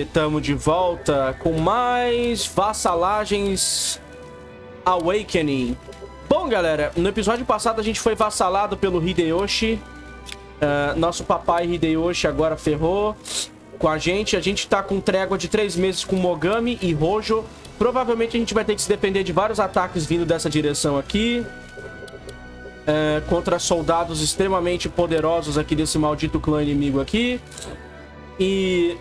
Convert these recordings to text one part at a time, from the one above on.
ver, tamo de volta com mais vassalagens Awakening. Bom, galera, no episódio passado a gente foi vassalado pelo Hideyoshi. Uh, nosso papai Hideyoshi agora ferrou com a gente. A gente tá com trégua de três meses com Mogami e Hojo. Provavelmente a gente vai ter que se defender de vários ataques vindo dessa direção aqui. Uh, contra soldados extremamente poderosos aqui desse maldito clã inimigo aqui. E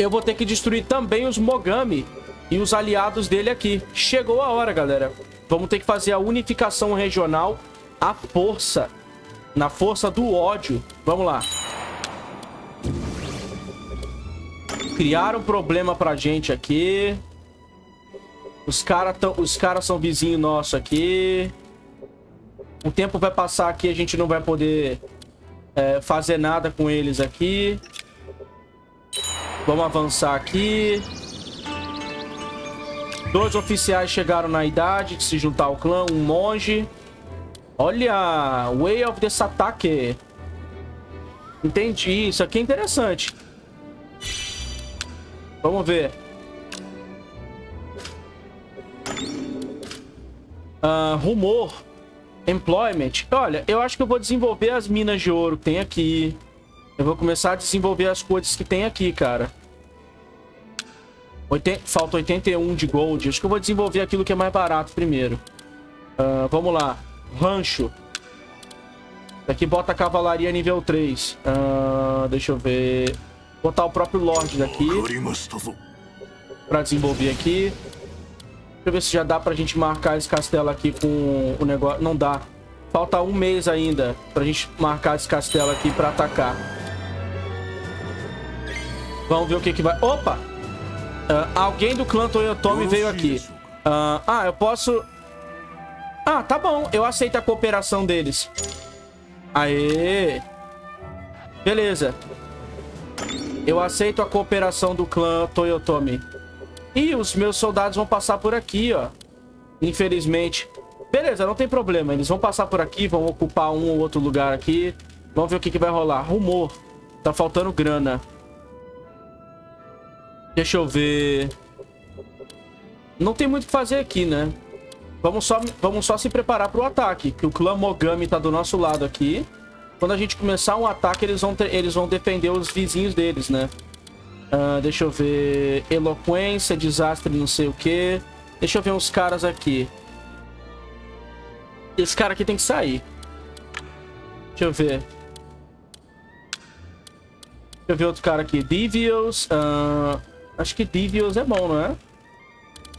eu vou ter que destruir também os Mogami e os aliados dele aqui. Chegou a hora, galera. Vamos ter que fazer a unificação regional à força. Na força do ódio. Vamos lá. Criaram um problema pra gente aqui. Os caras cara são vizinhos nossos aqui. O tempo vai passar aqui, a gente não vai poder é, fazer nada com eles aqui. Vamos avançar aqui. Dois oficiais chegaram na idade de se juntar ao clã. Um monge. Olha, Way of the Satake. Entendi. Isso aqui é interessante. Vamos ver. Uh, rumor. Employment. Olha, eu acho que eu vou desenvolver as minas de ouro que tem aqui. Eu vou começar a desenvolver as coisas que tem aqui, cara. 80, falta 81 de gold. Acho que eu vou desenvolver aquilo que é mais barato primeiro. Uh, vamos lá. Rancho. Aqui bota a cavalaria nível 3. Uh, ah, deixa eu ver. Botar o próprio Lorde daqui. Pra desenvolver aqui. Deixa eu ver se já dá pra gente marcar esse castelo aqui com o negócio. Não dá. Falta um mês ainda pra gente marcar esse castelo aqui pra atacar. Vamos ver o que que vai... Opa! Uh, alguém do clã Toyotomi veio aqui. Uh, ah, eu posso... Ah, tá bom. Eu aceito a cooperação deles. Aê! Beleza. Eu aceito a cooperação do clã Toyotomi. E os meus soldados vão passar por aqui, ó. Infelizmente. Beleza, não tem problema. Eles vão passar por aqui, vão ocupar um ou outro lugar aqui. Vamos ver o que, que vai rolar. Rumor. Tá faltando grana. Deixa eu ver. Não tem muito o que fazer aqui, né? Vamos só, vamos só se preparar para o ataque. Que o clã Mogami tá do nosso lado aqui. Quando a gente começar um ataque, eles vão, ter, eles vão defender os vizinhos deles, né? Uh, deixa eu ver... Eloquência, desastre, não sei o que. Deixa eu ver uns caras aqui. Esse cara aqui tem que sair. Deixa eu ver. Deixa eu ver outro cara aqui. Devios. Uh, Acho que Devious é bom, não é?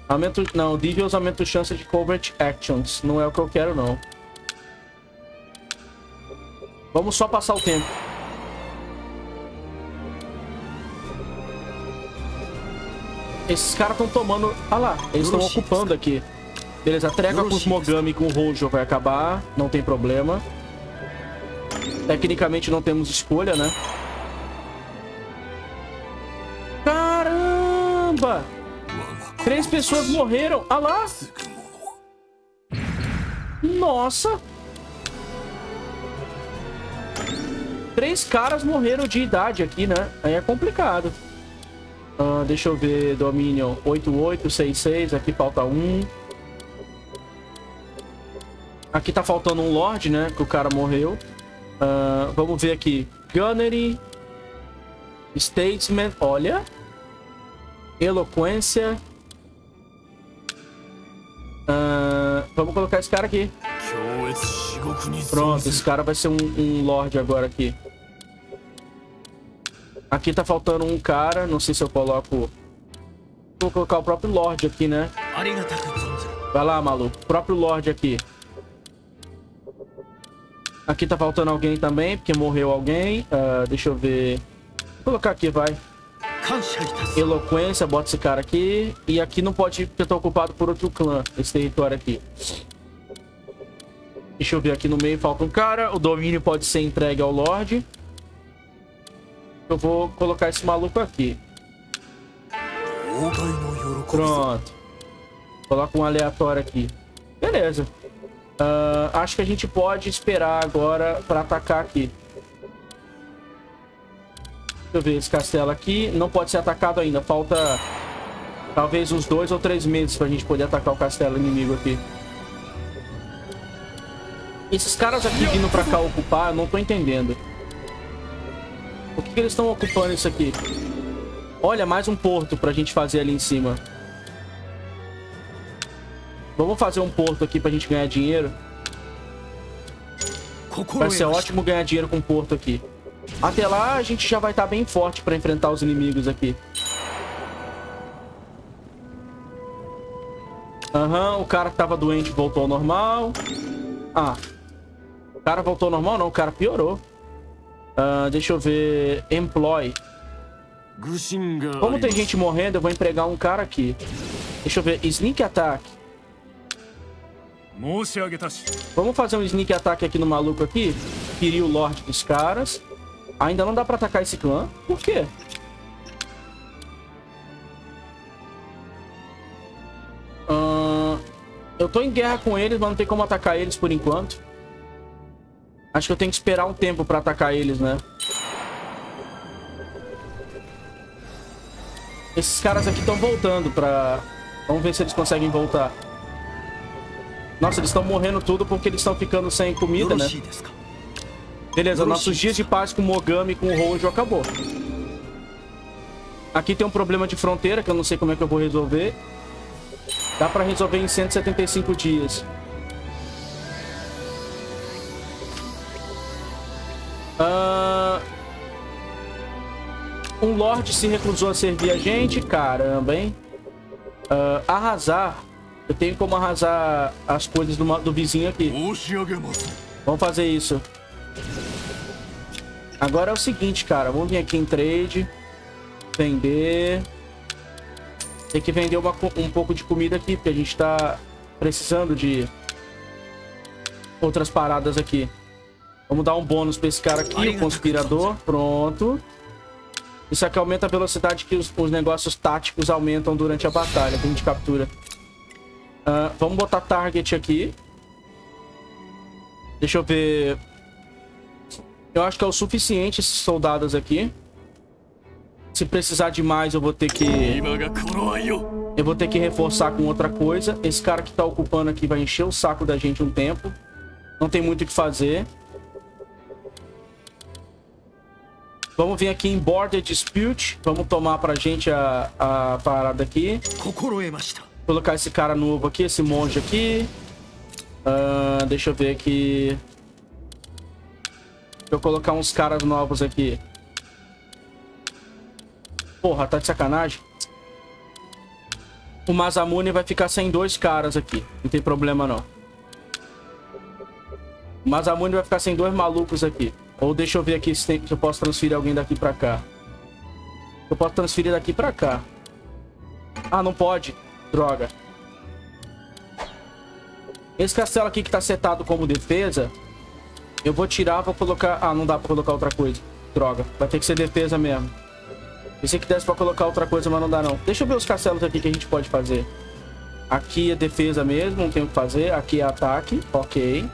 Aumento... Não, Devious aumenta a chance de Covert Actions. Não é o que eu quero, não. Vamos só passar o tempo. Esses caras estão tomando... Ah lá, eles estão ocupando aqui. Beleza, a trégua com os Mogami com o Hojo vai acabar. Não tem problema. Tecnicamente não temos escolha, né? Pessoas morreram. Ah lá! Nossa! Três caras morreram de idade aqui, né? Aí é complicado. Uh, deixa eu ver. Dominion 8866. Aqui falta um. Aqui tá faltando um Lorde, né? Que o cara morreu. Uh, vamos ver aqui. Gunnery. Statesman. Olha. Eloquência. Vamos colocar esse cara aqui. Pronto, esse cara vai ser um, um Lorde agora aqui. Aqui tá faltando um cara. Não sei se eu coloco... Vou colocar o próprio Lorde aqui, né? Vai lá, maluco. Próprio Lorde aqui. Aqui tá faltando alguém também, porque morreu alguém. Uh, deixa eu ver. Vou colocar aqui, vai. Eloquência, bota esse cara aqui. E aqui não pode porque tá ocupado por outro clã, esse território aqui. Deixa eu ver aqui no meio, falta um cara. O domínio pode ser entregue ao Lorde. Eu vou colocar esse maluco aqui. Pronto. Coloca um aleatório aqui. Beleza. Uh, acho que a gente pode esperar agora para atacar aqui. Deixa eu ver esse castelo aqui. Não pode ser atacado ainda. Falta talvez uns dois ou três meses pra gente poder atacar o castelo inimigo aqui. Esses caras aqui vindo pra cá ocupar, eu não tô entendendo. Por que, que eles estão ocupando isso aqui? Olha, mais um porto pra gente fazer ali em cima. Vamos fazer um porto aqui pra gente ganhar dinheiro. Vai ser ótimo ganhar dinheiro com porto aqui. Até lá, a gente já vai estar tá bem forte pra enfrentar os inimigos aqui. Aham, uhum, o cara que tava doente voltou ao normal. Ah, o cara voltou ao normal? Não, o cara piorou. Uh, deixa eu ver. Employ. Como tem gente morrendo, eu vou empregar um cara aqui. Deixa eu ver. Sneak Attack. Vamos fazer um sneak attack aqui no maluco aqui. Ferir o Lorde dos caras. Ainda não dá pra atacar esse clã. Por quê? Uh, eu tô em guerra com eles, mas não tem como atacar eles por enquanto. Acho que eu tenho que esperar um tempo pra atacar eles, né? Esses caras aqui estão voltando pra... Vamos ver se eles conseguem voltar. Nossa, eles estão morrendo tudo porque eles estão ficando sem comida, né? Beleza, nossos dias de paz com o Mogami e com o Hojo acabou. Aqui tem um problema de fronteira que eu não sei como é que eu vou resolver. Dá pra resolver em 175 dias. Uh... Um Lorde se recusou a servir a gente. Caramba, hein? Uh, arrasar. Eu tenho como arrasar as coisas do, do vizinho aqui. Vamos fazer isso. Agora é o seguinte, cara. Vamos vir aqui em trade. Vender. Tem que vender uma, um pouco de comida aqui, porque a gente tá precisando de outras paradas aqui. Vamos dar um bônus pra esse cara aqui, o conspirador. Pronto. Isso aqui aumenta a velocidade que os, os negócios táticos aumentam durante a batalha que a gente captura. Uh, vamos botar target aqui. Deixa eu ver. Eu acho que é o suficiente esses soldados aqui. Se precisar de mais, eu vou ter que... Eu vou ter que reforçar com outra coisa. Esse cara que tá ocupando aqui vai encher o saco da gente um tempo. Não tem muito o que fazer. Vamos vir aqui em Border Dispute. Vamos tomar pra gente a, a parada aqui. Colocar esse cara novo aqui, esse monge aqui. Uh, deixa eu ver aqui. Eu colocar uns caras novos aqui. Porra, tá de sacanagem. O Masamune vai ficar sem dois caras aqui. Não tem problema, não. O Masamune vai ficar sem dois malucos aqui. Ou deixa eu ver aqui se, tem, se eu posso transferir alguém daqui pra cá. Eu posso transferir daqui pra cá. Ah, não pode. Droga. Esse castelo aqui que tá setado como defesa, eu vou tirar, vou colocar... Ah, não dá pra colocar outra coisa. Droga. Vai ter que ser defesa mesmo. Pensei que desse pra colocar outra coisa, mas não dá não. Deixa eu ver os castelos aqui que a gente pode fazer. Aqui é defesa mesmo, não tem o que fazer. Aqui é ataque, ok. Uh,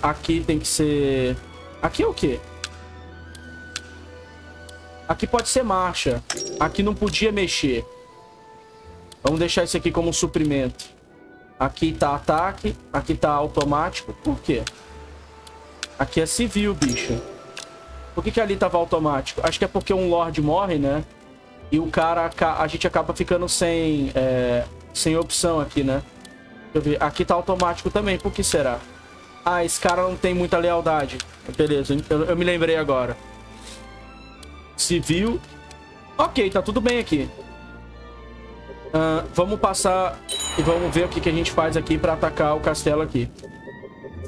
aqui tem que ser... Aqui é o quê? Aqui pode ser marcha. Aqui não podia mexer. Vamos deixar isso aqui como suprimento. Aqui tá ataque. Aqui tá automático. Por quê? Aqui é civil, bicho. Por que, que ali tava automático? Acho que é porque um Lorde morre, né? E o cara... A gente acaba ficando sem... É, sem opção aqui, né? Deixa eu ver. Aqui tá automático também. Por que será? Ah, esse cara não tem muita lealdade. Beleza, eu, eu me lembrei agora. Civil. Ok, tá tudo bem aqui. Uh, vamos passar e vamos ver o que, que a gente faz aqui pra atacar o castelo aqui.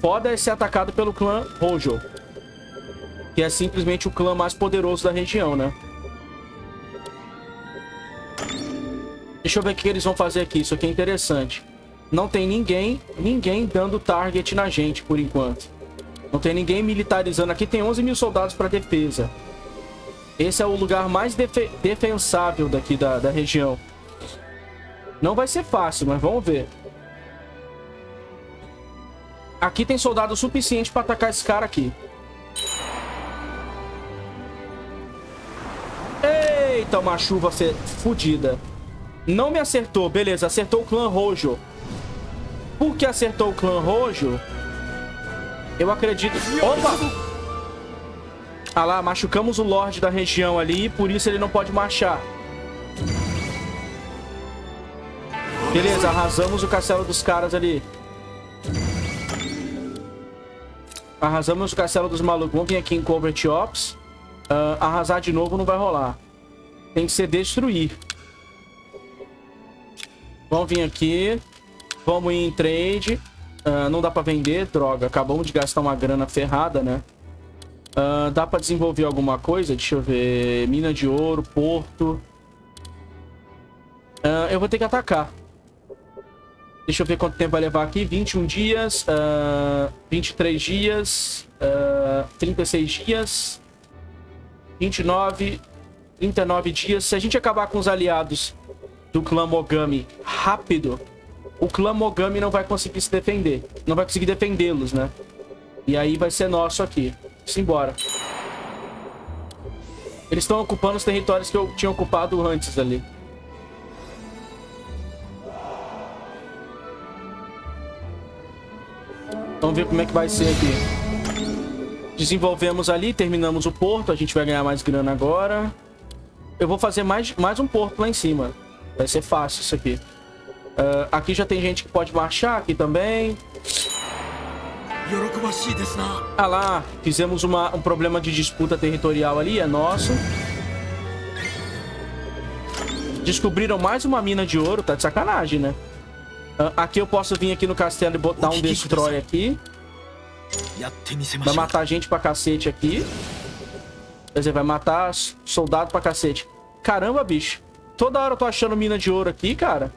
Foda é ser atacado pelo clã Hojo que é simplesmente o clã mais poderoso da região, né? Deixa eu ver o que eles vão fazer aqui. Isso aqui é interessante. Não tem ninguém, ninguém dando target na gente, por enquanto. Não tem ninguém militarizando. Aqui tem 11 mil soldados para defesa. Esse é o lugar mais defe defensável daqui da, da região. Não vai ser fácil, mas vamos ver. Aqui tem soldado suficiente para atacar esse cara aqui. Eita, uma chuva fodida. Não me acertou. Beleza, acertou o clã Rojo. Por que acertou o clã Rojo? Eu acredito... Opa! Ah lá, machucamos o Lorde da região ali, por isso ele não pode marchar. Beleza, arrasamos o castelo dos caras ali. Arrasamos o castelo dos malucos. Vamos vir aqui em Covert Ops. Uh, arrasar de novo não vai rolar. Tem que ser destruir. Vamos vir aqui. Vamos ir em trade. Uh, não dá pra vender, droga. Acabamos de gastar uma grana ferrada, né? Uh, dá pra desenvolver alguma coisa? Deixa eu ver. Mina de ouro, porto. Eu vou ter que atacar. Deixa eu ver quanto tempo vai levar aqui. 21 dias. Uh, 23 dias. Uh, 36 dias. 29. 39 dias. Se a gente acabar com os aliados do clã Mogami rápido, o clã Mogami não vai conseguir se defender. Não vai conseguir defendê-los, né? E aí vai ser nosso aqui. Simbora. Eles estão ocupando os territórios que eu tinha ocupado antes ali. Vamos ver como é que vai ser aqui. Desenvolvemos ali, terminamos o porto. A gente vai ganhar mais grana agora. Eu vou fazer mais, mais um porto lá em cima. Vai ser fácil isso aqui. Uh, aqui já tem gente que pode marchar aqui também. Ah lá, fizemos uma, um problema de disputa territorial ali, é nosso. Descobriram mais uma mina de ouro, tá de sacanagem, né? Uh, aqui eu posso vir aqui no castelo e botar um destroy aqui. Vai matar gente pra cacete aqui. Quer dizer, vai matar soldado pra cacete. Caramba, bicho. Toda hora eu tô achando mina de ouro aqui, cara.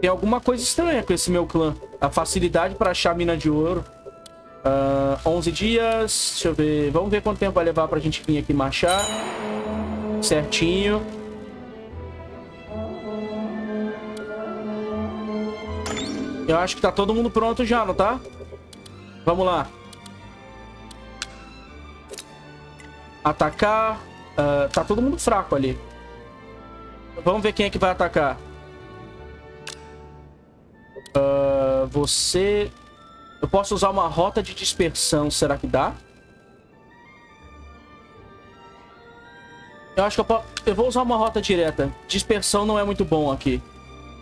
Tem alguma coisa estranha com esse meu clã. A facilidade pra achar mina de ouro. Uh, ah, 11 dias. Deixa eu ver. Vamos ver quanto tempo vai levar pra gente vir aqui marchar. Certinho. Eu acho que tá todo mundo pronto já, não tá? Vamos lá. Atacar. Uh, tá todo mundo fraco ali. Vamos ver quem é que vai atacar. Uh, você... Eu posso usar uma rota de dispersão. Será que dá? Eu acho que eu, posso... eu vou usar uma rota direta. Dispersão não é muito bom aqui.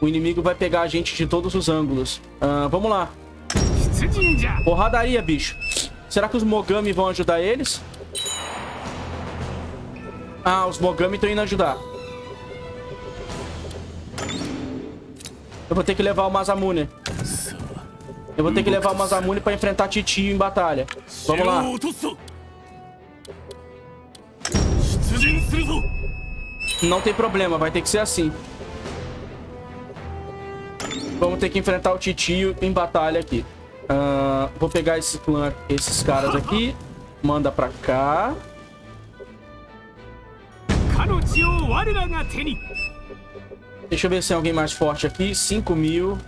O inimigo vai pegar a gente de todos os ângulos. Uh, vamos lá. Porradaria, bicho. Será que os Mogami vão ajudar eles? Ah, os Mogami estão indo ajudar. Eu vou ter que levar o Masamune. Eu vou ter que levar o Masamune pra enfrentar Titio em batalha. Vamos lá. Não tem problema, vai ter que ser assim. Vamos ter que enfrentar o Titio em batalha aqui. Uh, vou pegar esse clã, esses caras aqui. Manda pra cá. Deixa eu ver se tem alguém mais forte aqui. 5 mil.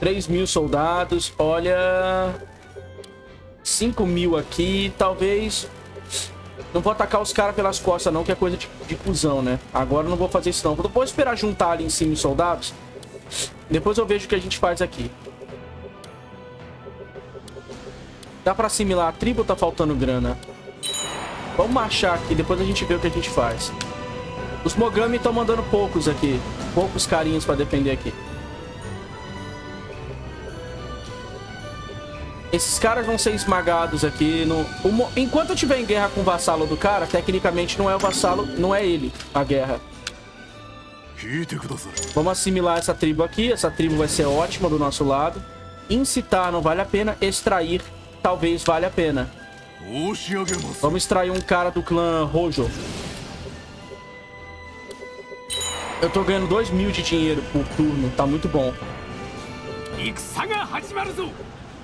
3 mil soldados. Olha... 5 mil aqui. Talvez... Não vou atacar os caras pelas costas não, que é coisa de, de cuzão, né? Agora não vou fazer isso não. Vou esperar juntar ali em cima os soldados. Depois eu vejo o que a gente faz aqui. Dá pra assimilar a tribo tá faltando grana? Vamos marchar aqui, depois a gente vê o que a gente faz. Os Mogami estão mandando poucos aqui poucos carinhos pra defender aqui. Esses caras vão ser esmagados aqui no... Enquanto eu estiver em guerra com o vassalo do cara, tecnicamente não é o vassalo, não é ele a guerra. Vamos assimilar essa tribo aqui. Essa tribo vai ser ótima do nosso lado. Incitar não vale a pena. Extrair talvez valha a pena. Vamos extrair um cara do clã Rojo. Eu tô ganhando 2 mil de dinheiro por turno. Tá muito bom.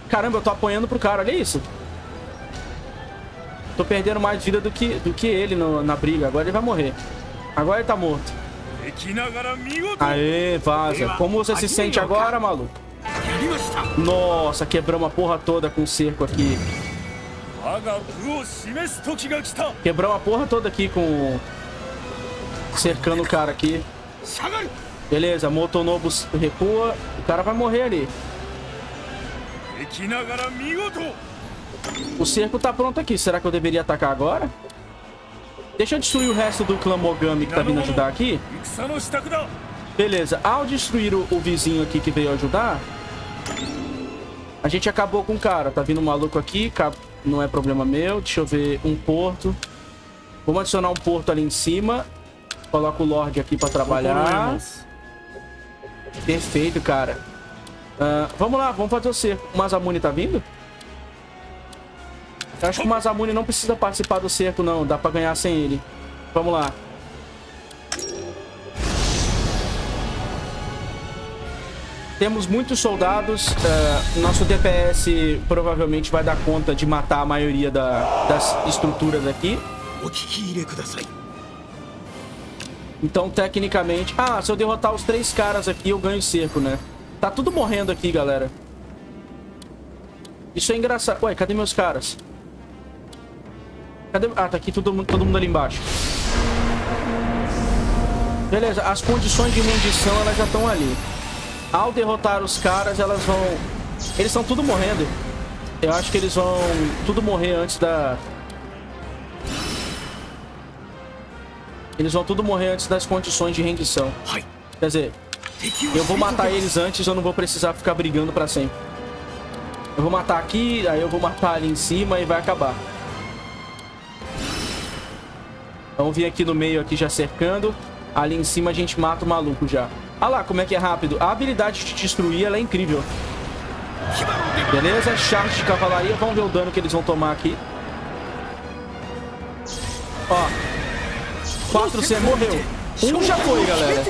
Caramba, eu tô apanhando pro cara. Olha isso. Tô perdendo mais vida do que, do que ele no, na briga. Agora ele vai morrer. Agora ele tá morto. Aê, vaza. Como você se sente agora, maluco? Nossa, quebramos a porra toda com o cerco aqui. Quebramos a porra toda aqui com cercando o cara aqui. Beleza, Motonobu recua. O cara vai morrer ali. O cerco tá pronto aqui. Será que eu deveria atacar agora? Deixa eu destruir o resto do clã Mogami que tá vindo ajudar aqui. Beleza, ao destruir o, o vizinho aqui que veio ajudar, a gente acabou com o cara. Tá vindo um maluco aqui, não é problema meu. Deixa eu ver, um porto. Vamos adicionar um porto ali em cima. Coloca o Lorde aqui pra trabalhar. Perfeito, cara. Uh, vamos lá, vamos fazer o cerco. O Mazamune tá vindo? Eu acho que o Mazamune não precisa participar do cerco, não. Dá pra ganhar sem ele. Vamos lá. Temos muitos soldados. Uh, nosso DPS provavelmente vai dar conta de matar a maioria da, das estruturas aqui. Então, tecnicamente... Ah, se eu derrotar os três caras aqui, eu ganho cerco, né? Tá tudo morrendo aqui, galera. Isso é engraçado. Ué, cadê meus caras? Cadê... Ah, tá aqui todo, todo mundo ali embaixo. Beleza, as condições de rendição, elas já estão ali. Ao derrotar os caras, elas vão... Eles estão tudo morrendo. Eu acho que eles vão tudo morrer antes da... Eles vão tudo morrer antes das condições de rendição. Quer dizer, eu vou matar eles antes, eu não vou precisar ficar brigando pra sempre. Eu vou matar aqui, aí eu vou matar ali em cima e vai acabar. Vamos vir aqui no meio, aqui já cercando. Ali em cima a gente mata o maluco já. Olha lá como é que é rápido. A habilidade de destruir, ela é incrível. Beleza, charge de cavalaria. Vamos ver o dano que eles vão tomar aqui. Ó, 4C morreu. Um já foi, galera.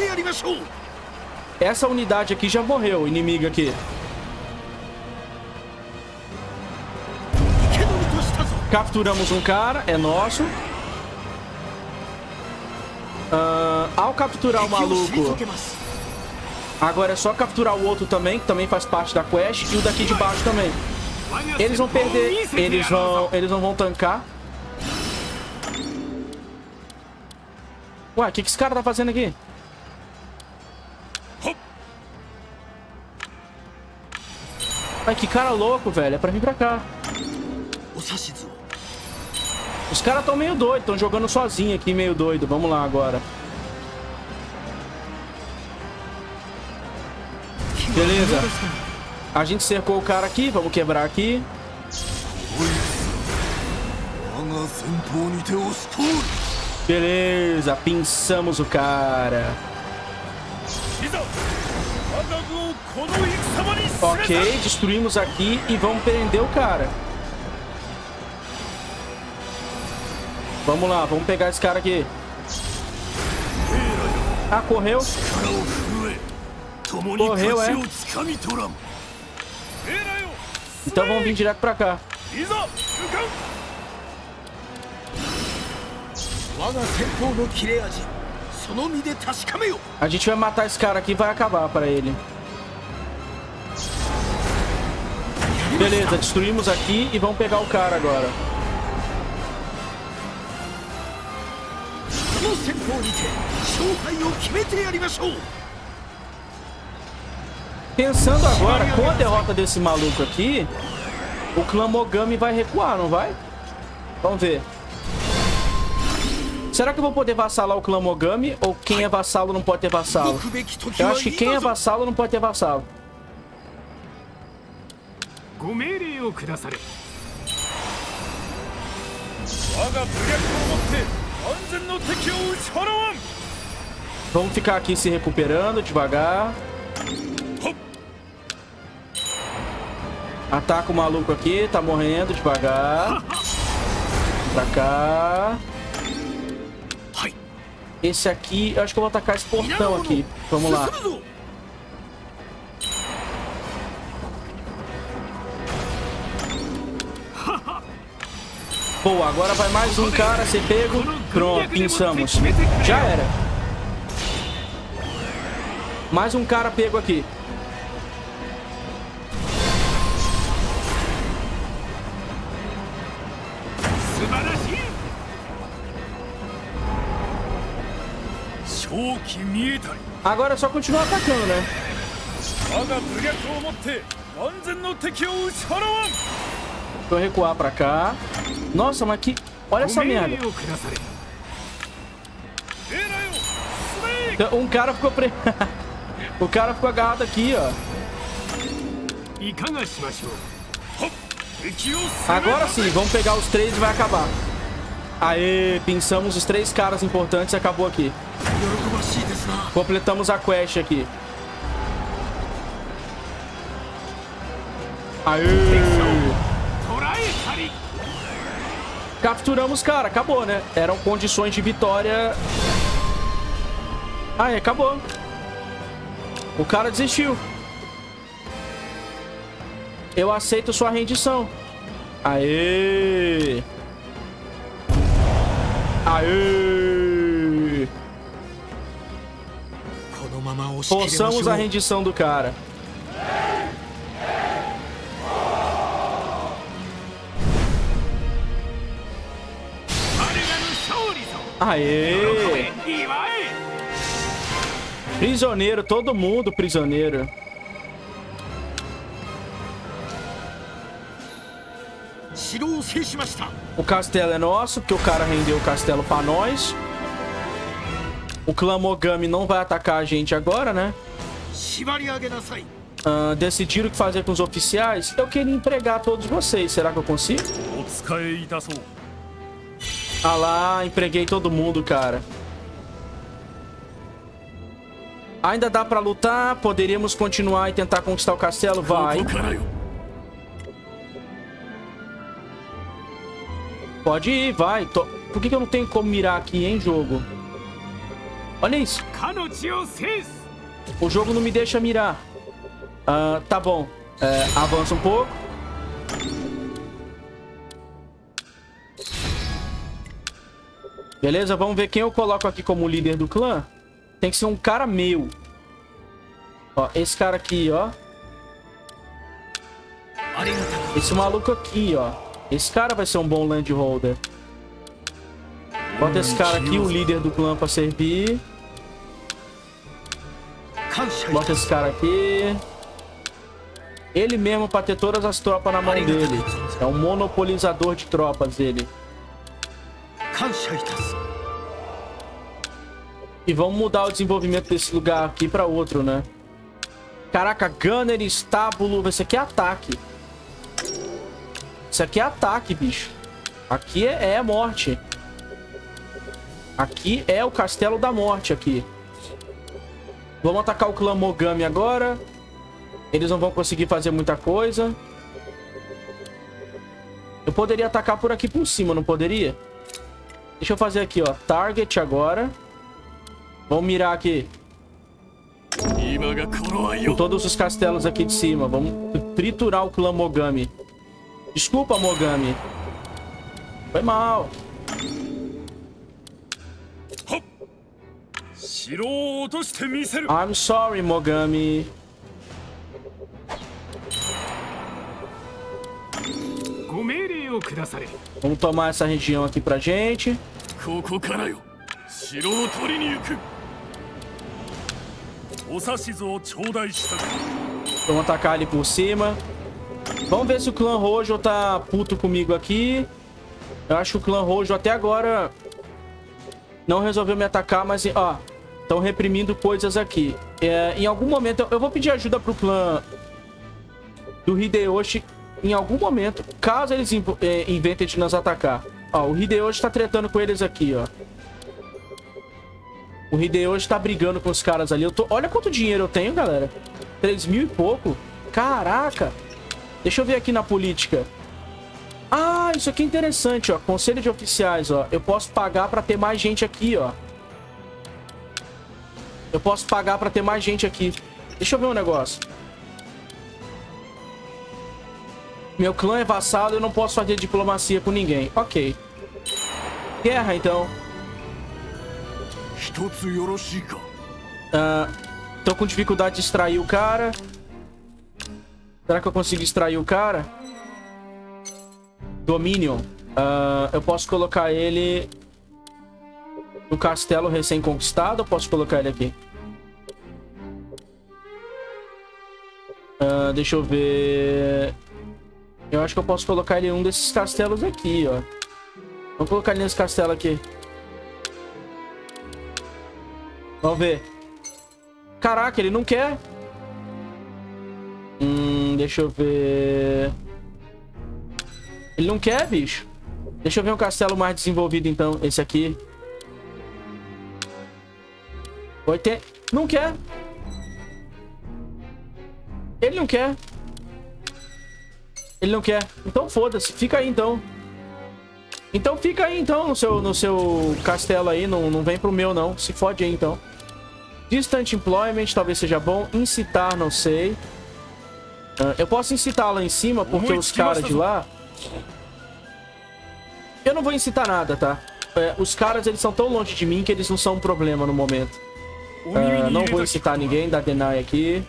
Essa unidade aqui já morreu, inimigo aqui. Capturamos um cara, é nosso. Uh, ao capturar o maluco... Agora é só capturar o outro também, que também faz parte da quest. E o daqui de baixo também. Eles vão perder... Eles vão, eles não vão tancar. Ué, o que, que esse cara tá fazendo aqui? Ai, que cara louco, velho. É pra vir pra cá. Os caras estão meio doidos. Estão jogando sozinho aqui, meio doido. Vamos lá agora. Beleza. A gente cercou o cara aqui. Vamos quebrar aqui. Beleza, pinçamos o cara. Ok, destruímos aqui e vamos prender o cara. Vamos lá, vamos pegar esse cara aqui. Ah, correu. Correu, é. Então vamos vir direto pra cá. A gente vai matar esse cara aqui e vai acabar para ele. Beleza, destruímos aqui e vamos pegar o cara agora. Pensando agora, com a derrota desse maluco aqui, o clã Mogami vai recuar, não vai? Vamos ver. Será que eu vou poder vassalar o clã Mogami? Ou quem é vassalo não pode ter vassalo? Eu acho que quem é vassalo não pode ter vassalo. Vamos ficar aqui se recuperando devagar. Ataca o maluco aqui, tá morrendo devagar. Pra cá. Esse aqui, eu acho que eu vou atacar esse portão aqui. Vamos lá. Boa, agora vai mais um cara ser pego. Pronto, pinçamos. Já era. Mais um cara pego aqui. Agora é só continuar atacando, né? Eu recuar pra cá. Nossa, mas que... Olha essa merda. Um cara ficou pre... o cara ficou agarrado aqui, ó. Agora sim, vamos pegar os três e vai acabar. Aê, pensamos os três caras importantes e acabou aqui. Completamos a quest aqui. Aê! Capturamos, cara. Acabou, né? Eram condições de vitória. Aí, acabou. O cara desistiu. Eu aceito sua rendição. Aê! Aê! Forçamos a rendição do cara. Aê! Prisioneiro, todo mundo prisioneiro. O castelo é nosso, porque o cara rendeu o castelo pra nós. O clã Mogami não vai atacar a gente agora, né? Uh, decidiram o que fazer com os oficiais. Eu queria empregar todos vocês. Será que eu consigo? Ah lá, empreguei todo mundo, cara. Ainda dá pra lutar? Poderíamos continuar e tentar conquistar o castelo? Vai. Pode ir, vai. Tô... Por que, que eu não tenho como mirar aqui em jogo? Olha isso. O jogo não me deixa mirar. Uh, tá bom. É, avança um pouco. Beleza, vamos ver quem eu coloco aqui como líder do clã. Tem que ser um cara meu. Ó, esse cara aqui, ó. Esse maluco aqui, ó. Esse cara vai ser um bom landholder. Bota esse cara aqui, o líder do clã, pra servir. Bota esse cara aqui. Ele mesmo pra ter todas as tropas na mão dele. É um monopolizador de tropas, ele. E vamos mudar o desenvolvimento desse lugar aqui pra outro, né? Caraca, Gunner, estábulo. Esse aqui é ataque. Isso aqui é ataque, bicho. Aqui é, é morte. Aqui é o castelo da morte, aqui. Vamos atacar o clã Mogami agora. Eles não vão conseguir fazer muita coisa. Eu poderia atacar por aqui por cima, não poderia? Deixa eu fazer aqui, ó. Target agora. Vamos mirar aqui. Com todos os castelos aqui de cima. Vamos triturar o clã Mogami. Desculpa, Mogami. Foi mal. I'm sorry, Mogami. Vamos tomar essa região aqui pra gente. Vamos atacar ali por cima. Vamos ver se o clã Rojo tá puto comigo aqui. Eu acho que o clã Rojo até agora não resolveu me atacar, mas, ó, estão reprimindo coisas aqui. É, em algum momento, eu vou pedir ajuda pro clã do Hideyoshi em algum momento, caso eles é, inventem de nos atacar. Ó, o Hideyoshi tá tretando com eles aqui, ó. O Hideyoshi tá brigando com os caras ali. Eu tô... Olha quanto dinheiro eu tenho, galera. 3 mil e pouco. Caraca. Deixa eu ver aqui na política. Ah, isso aqui é interessante, ó. Conselho de oficiais, ó. Eu posso pagar pra ter mais gente aqui, ó. Eu posso pagar pra ter mais gente aqui. Deixa eu ver um negócio. Meu clã é vassalo, eu não posso fazer diplomacia com ninguém. Ok. Guerra, então. Uh, tô com dificuldade de extrair o cara. Será que eu consigo extrair o cara? Dominion. Uh, eu posso colocar ele do castelo recém-conquistado. Eu posso colocar ele aqui. Uh, deixa eu ver... Eu acho que eu posso colocar ele em um desses castelos aqui, ó. Vamos colocar ele nesse castelo aqui. Vamos ver. Caraca, ele não quer. Hum, deixa eu ver... Ele não quer, bicho. Deixa eu ver um castelo mais desenvolvido, então. Esse aqui. Vai ter... Não quer. Ele não quer. Ele não quer. Então foda-se. Fica aí, então. Então fica aí, então, no seu, no seu castelo aí. Não, não vem pro meu, não. Se fode aí, então. Distant Employment talvez seja bom. Incitar, não sei. Uh, eu posso incitar lá em cima, porque os caras de lá... Eu não vou incitar nada, tá? É, os caras, eles são tão longe de mim que eles não são um problema no momento. Uh, não vou incitar ninguém, dá deny aqui.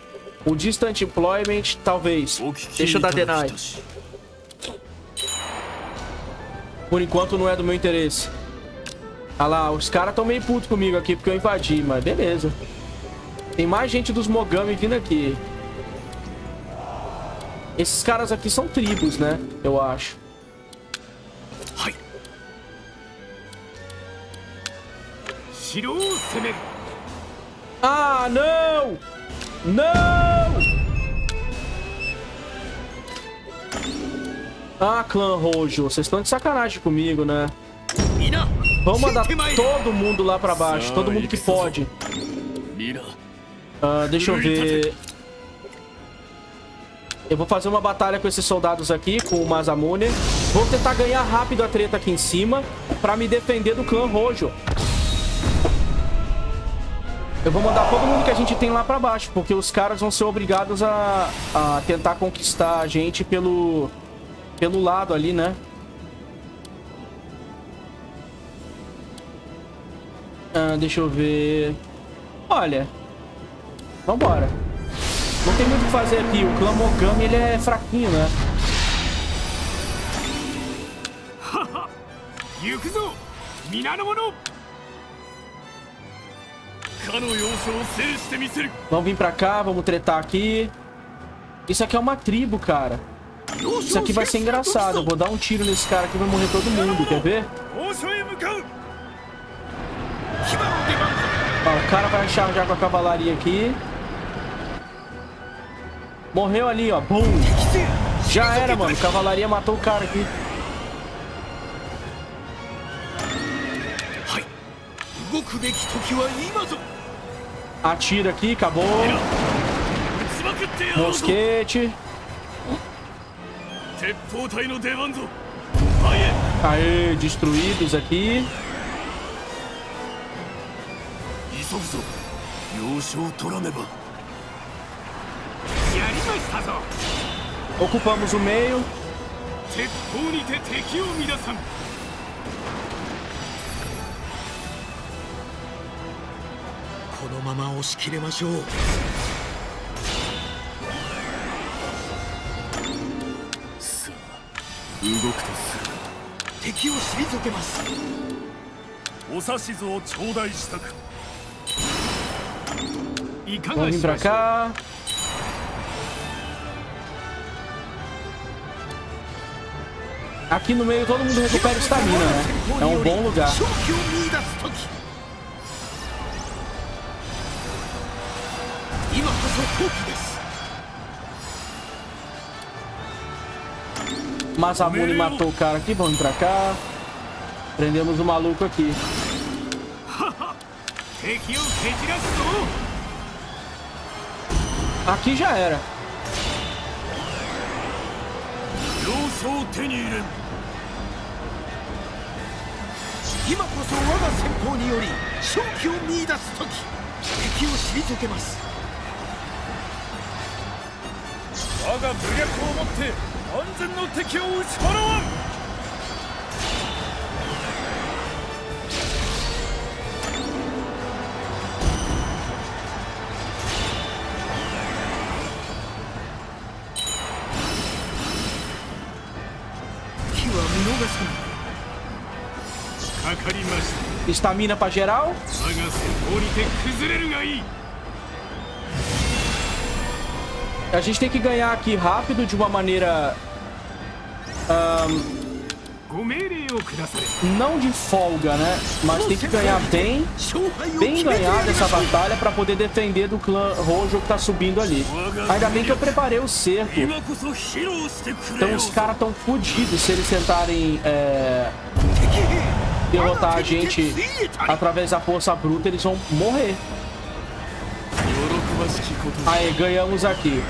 O Distant Employment, talvez. Deixa eu dar deny. Por enquanto não é do meu interesse. Ah lá, os caras estão meio putos comigo aqui porque eu invadi, mas beleza. Tem mais gente dos Mogami vindo aqui. Esses caras aqui são tribos, né? Eu acho. Ah, não! Não! Ah, clã Rojo, vocês estão de sacanagem comigo, né? Vamos mandar todo mundo lá pra baixo, todo mundo que pode. Ah, deixa eu ver... Eu vou fazer uma batalha com esses soldados aqui, com o Masamune. Vou tentar ganhar rápido a treta aqui em cima pra me defender do clã Rojo. Eu vou mandar todo mundo que a gente tem lá pra baixo, porque os caras vão ser obrigados a, a tentar conquistar a gente pelo, pelo lado ali, né? Ah, deixa eu ver... Olha. Vambora. Não tem muito o que fazer aqui. O clã Mogami, ele é fraquinho, né? Vamos vir pra cá, vamos tretar aqui. Isso aqui é uma tribo, cara. Isso aqui vai ser engraçado. Eu vou dar um tiro nesse cara aqui, vai morrer todo mundo. Quer ver? Ó, o cara vai charjar com a cavalaria aqui. Morreu ali, ó. Bum! Já era, mano. Cavalaria matou o cara aqui. Atira aqui, acabou. Mosquete. Aê, destruídos aqui. Ocupamos o meio. 動くとする敵を退けますお指図を頂戴したくいかがしましょう Aqui no meio todo mundo recupera estamina, né? É um bom lugar. Masamune matou o cara aqui, vamos pra cá. Prendemos o maluco aqui. Aqui já era. を手に入れん今こそ我が戦法により勝機を見出す時敵を退けます我が武略をもって安全の敵を打ち払わんかかりました Estamina pra geral. 我が先方にて崩れるがいい A gente tem que ganhar aqui rápido, de uma maneira... um, não de folga, né? Mas tem que ganhar bem, bem ganhar essa batalha para poder defender do clã Rojo que tá subindo ali. Ainda bem que eu preparei o cerco. Então os caras tão fodidos se eles tentarem é, derrotar a gente através da força bruta, eles vão morrer. Aí, ganhamos aqui.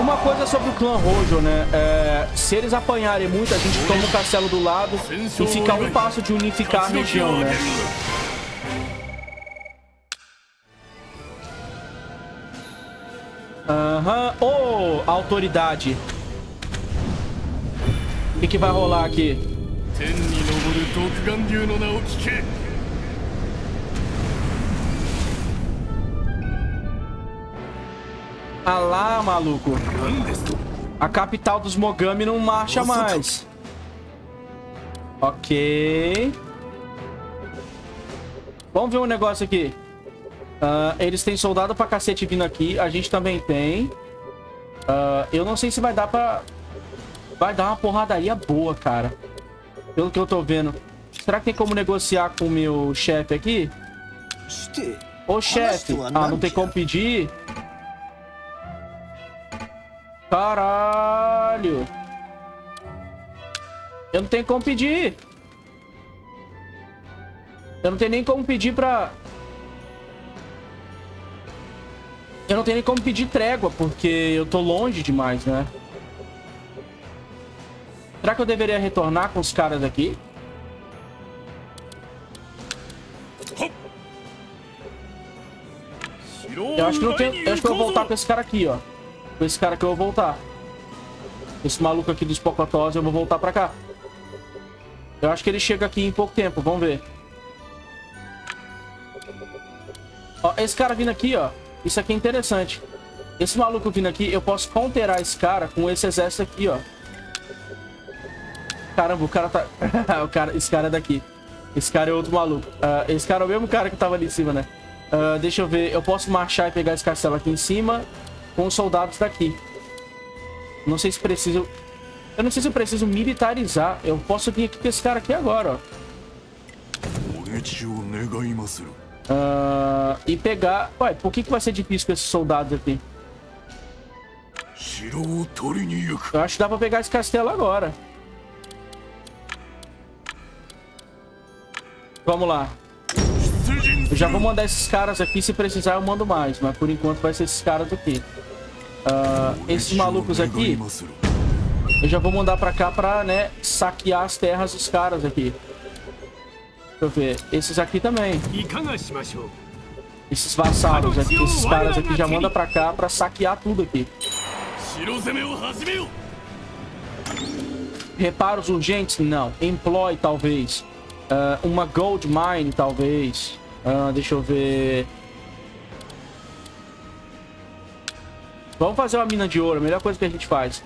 Uma coisa sobre o clã Rojo, né? É, se eles apanharem muito, a gente toma o castelo do lado e fica um passo de unificar a região, né? Aham. Uhum. Oh, autoridade. O que, que vai rolar aqui? Ah lá, maluco. A capital dos Mogami não marcha mais. Ok. Vamos ver um negócio aqui. Uh, eles têm soldado pra cacete vindo aqui. A gente também tem. Uh, eu não sei se vai dar pra... Vai dar uma porradaria boa, cara. Pelo que eu tô vendo. Será que tem como negociar com o meu chefe aqui? Ô, chefe. Ah, não tem como pedir? Caralho. Eu não tenho como pedir. Eu não tenho nem como pedir pra... Eu não tenho nem como pedir trégua, porque eu tô longe demais, né? Será que eu deveria retornar com os caras aqui? Eu acho que não tem. Eu acho que eu vou voltar com esse cara aqui, ó. Com esse cara que eu vou voltar. Esse maluco aqui dos Pocotós, eu vou voltar pra cá. Eu acho que ele chega aqui em pouco tempo, vamos ver. Ó, esse cara vindo aqui, ó. Isso aqui é interessante. Esse maluco vindo aqui, eu posso counterar esse cara com esse exército aqui, ó. Caramba, o cara tá... o cara, esse cara é daqui. Esse cara é outro maluco. Ah, esse cara é o mesmo cara que tava ali em cima, né? Ah, deixa eu ver. Eu posso marchar e pegar esse castelo aqui em cima com os soldados daqui. Não sei se preciso... Eu não sei se eu preciso militarizar. Eu posso vir aqui com esse cara aqui agora, ó. Uh, e pegar... Ué, por que, que vai ser difícil com esses soldados aqui? Eu acho que dá pra pegar esse castelo agora. Vamos lá. Eu já vou mandar esses caras aqui. Se precisar, eu mando mais. Mas por enquanto vai ser esses caras aqui. Uh, esses malucos aqui, eu já vou mandar pra cá pra, né, saquear as terras dos caras aqui. Deixa eu ver. Esses aqui também. Esses vassalos aqui, esses caras aqui já manda pra cá pra saquear tudo aqui. Reparos urgentes? Não. Employ, talvez. Uh, uma gold mine, talvez. Uh, deixa eu ver... Vamos fazer uma mina de ouro, a melhor coisa que a gente faz.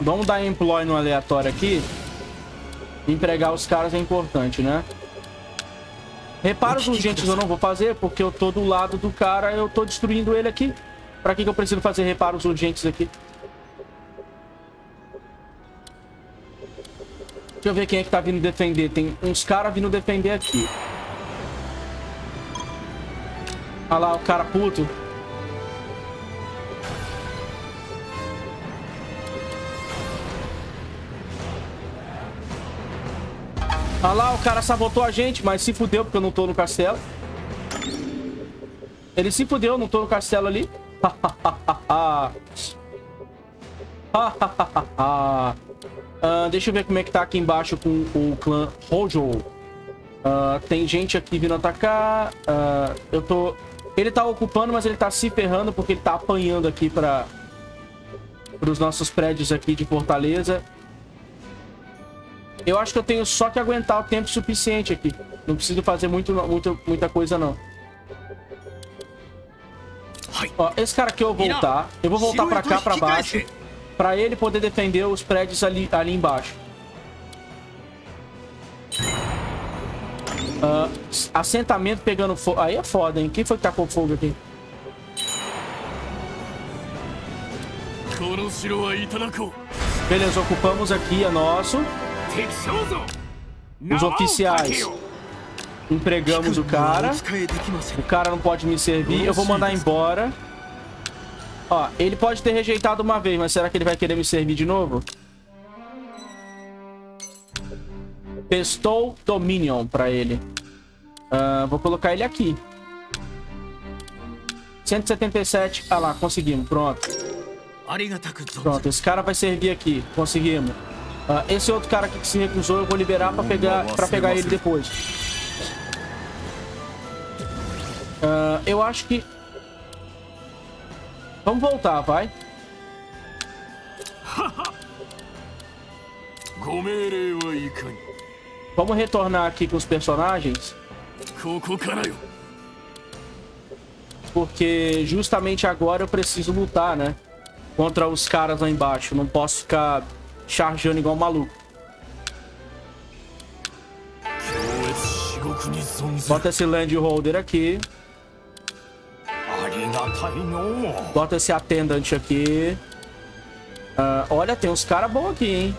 Vamos dar employ no aleatório aqui. Empregar os caras é importante, né? Reparos urgentes eu não vou fazer, porque eu tô do lado do cara, eu tô destruindo ele aqui. Pra que, que eu preciso fazer reparos urgentes aqui? Deixa eu ver quem é que tá vindo defender. Tem uns caras vindo defender aqui. Olha lá, o cara puto. Olha lá, o cara sabotou a gente, mas se fudeu porque eu não tô no castelo. Ele se fudeu, não tô no castelo ali. Ah, deixa eu ver como é que tá aqui embaixo com o clã Hojo. Ah, tem gente aqui vindo atacar. Ah, eu tô... Ele tá ocupando, mas ele tá se ferrando porque ele tá apanhando aqui para os nossos prédios aqui de Fortaleza. Eu acho que eu tenho só que aguentar o tempo suficiente aqui. Não preciso fazer muito, muito, muita coisa, não. Ó, esse cara aqui eu vou voltar. Eu vou voltar pra cá, pra baixo. Pra ele poder defender os prédios ali, ali embaixo. Uh, assentamento pegando fogo. Aí é foda, hein? Quem foi que tacou fogo aqui? Beleza, ocupamos aqui, é nosso. Os oficiais. Empregamos o cara. O cara não pode me servir. Eu vou mandar embora. Ó, ele pode ter rejeitado uma vez, mas será que ele vai querer me servir de novo? Pestou Dominion pra ele. Uh, vou colocar ele aqui. 177. Ah lá, conseguimos. Pronto. Pronto, esse cara vai servir aqui. Conseguimos. Uh, esse outro cara aqui que se recusou, eu vou liberar pra pegar, pra pegar ele depois. Uh, eu acho que... Vamos voltar, vai. Vamos retornar aqui com os personagens. Porque justamente agora eu preciso lutar, né? Contra os caras lá embaixo. Não posso ficar chargeando igual um maluco. Bota esse Land Holder aqui. Bota esse Attendant aqui. Uh, olha, tem uns caras bons aqui, hein?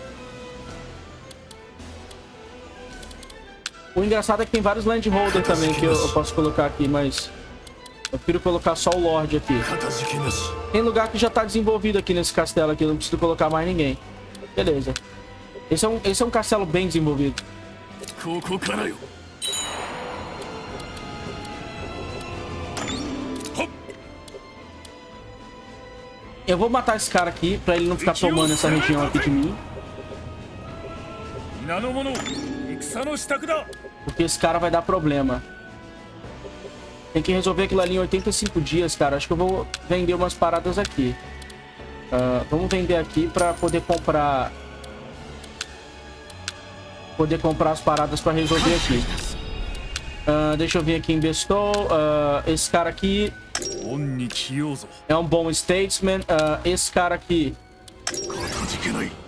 O engraçado é que tem vários Land Holder também que eu, eu, posso colocar aqui, mas... Eu prefiro colocar só o Lorde aqui. Tem lugar que já tá desenvolvido aqui nesse castelo aqui, não preciso colocar mais ninguém. Beleza. Esse é um, esse é um castelo bem desenvolvido. Eu vou matar esse cara aqui pra ele não ficar tomando essa região aqui de mim. Porque esse cara vai dar problema. Tem que resolver aquilo ali em 85 dias, cara. Acho que eu vou vender umas paradas aqui. Uh, vamos vender aqui pra poder comprar... Poder comprar as paradas pra resolver aqui. Uh, deixa eu vir aqui em Bestow. Uh, esse cara aqui... É um bom statesman. esse cara aqui...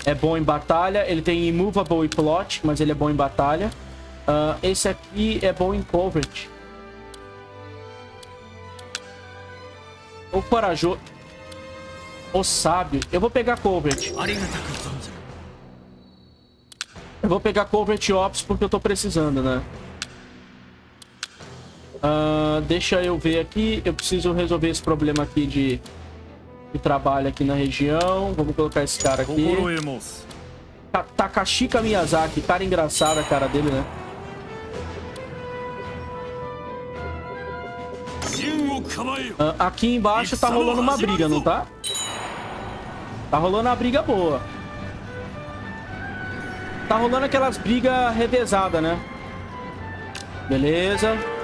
É bom em batalha. Ele tem immovable e plot, mas ele é bom em batalha. Uh, esse aqui é bom em coverage. O corajoso. O sábio. Eu vou pegar coverage. Eu vou pegar coverage ops porque eu tô precisando, né? Uh, deixa eu ver aqui. Eu preciso resolver esse problema aqui de, de trabalho aqui na região. Vamos colocar esse cara aqui. Takashika Miyazaki. Cara engraçada a cara dele, né? Uh, aqui embaixo tá rolando uma briga, não tá? Tá rolando uma briga boa. Tá rolando aquelas brigas revezadas, né? Beleza.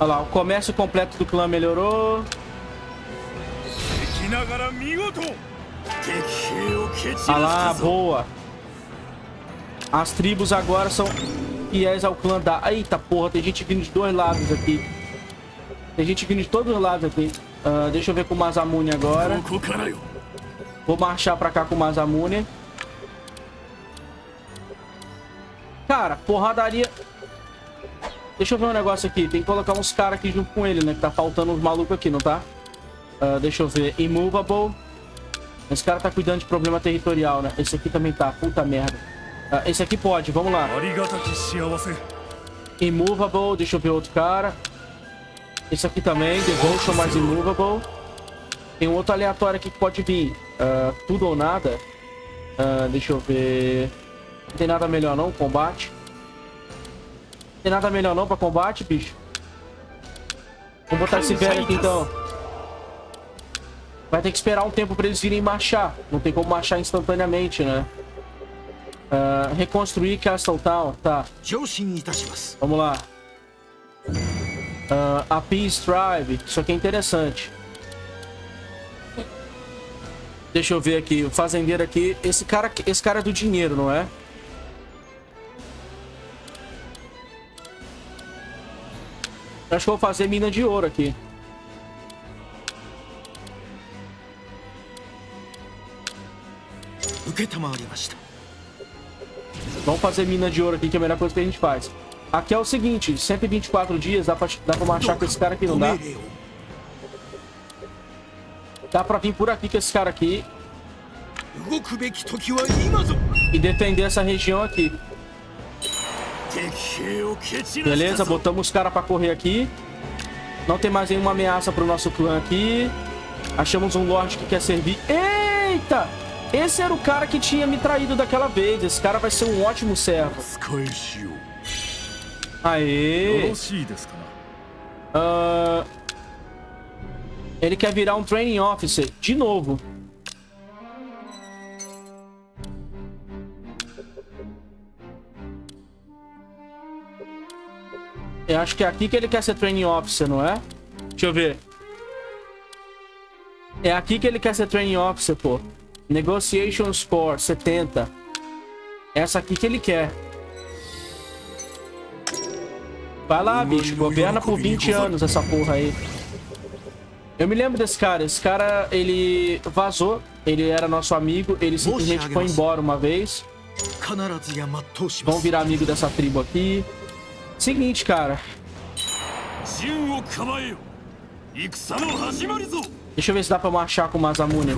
Olha lá, o comércio completo do clã melhorou. Olha lá, boa. As tribos agora são fiéis ao clã da... Eita porra, tem gente vindo de dois lados aqui. Tem gente vindo de todos os lados aqui. Uh, deixa eu ver com o Mazamune agora. Vou marchar pra cá com o Mazamune. Cara, porradaria... Deixa eu ver um negócio aqui. Tem que colocar uns caras aqui junto com ele, né? Que tá faltando uns malucos aqui, não tá? Uh, deixa eu ver. Immovable. Esse cara tá cuidando de problema territorial, né? Esse aqui também tá. Puta merda. Uh, esse aqui pode. Vamos lá. Immovable. Deixa eu ver outro cara. Esse aqui também, Devotion mais Immovable. Tem um outro aleatório aqui que pode vir. Uh, tudo ou nada. Deixa eu ver. Não tem nada melhor não, combate. Tem nada melhor não pra combate, bicho. Vamos botar esse velho aqui então. Vai ter que esperar um tempo pra eles virem marchar. Não tem como marchar instantaneamente, né? Uh, reconstruir Castle Town. Tá. Vamos lá. Uh, a Peace Drive. Isso aqui é interessante. Deixa eu ver aqui. O fazendeiro aqui. Esse cara, esse cara é do dinheiro, não é? Acho que vou fazer mina de ouro aqui. Vamos fazer mina de ouro aqui, que é a melhor coisa que a gente faz. Aqui é o seguinte, 124 dias, dá pra, dá pra marchar com esse cara aqui, não dá? Dá pra vir por aqui com esse cara aqui. E defender essa região aqui. Beleza, botamos os caras pra correr aqui. Não tem mais nenhuma ameaça pro nosso clã aqui. Achamos um Lorde que quer servir. Eita! Esse era o cara que tinha me traído daquela vez. Esse cara vai ser um ótimo servo. Aê! Uh... Ele quer virar um Training Officer. De novo. Eu acho que é aqui que ele quer ser Training Officer, não é? Deixa eu ver. É aqui que ele quer ser Training Officer, pô. Negotiation Score, 70. Essa aqui que ele quer. Vai lá, bicho. Governa por 20 anos essa porra aí. Eu me lembro desse cara. Esse cara, ele vazou. Ele era nosso amigo. Ele simplesmente foi embora uma vez. Vamos virar amigo dessa tribo aqui. Seguinte, cara. Deixa eu ver se dá pra marchar com o Mazamune.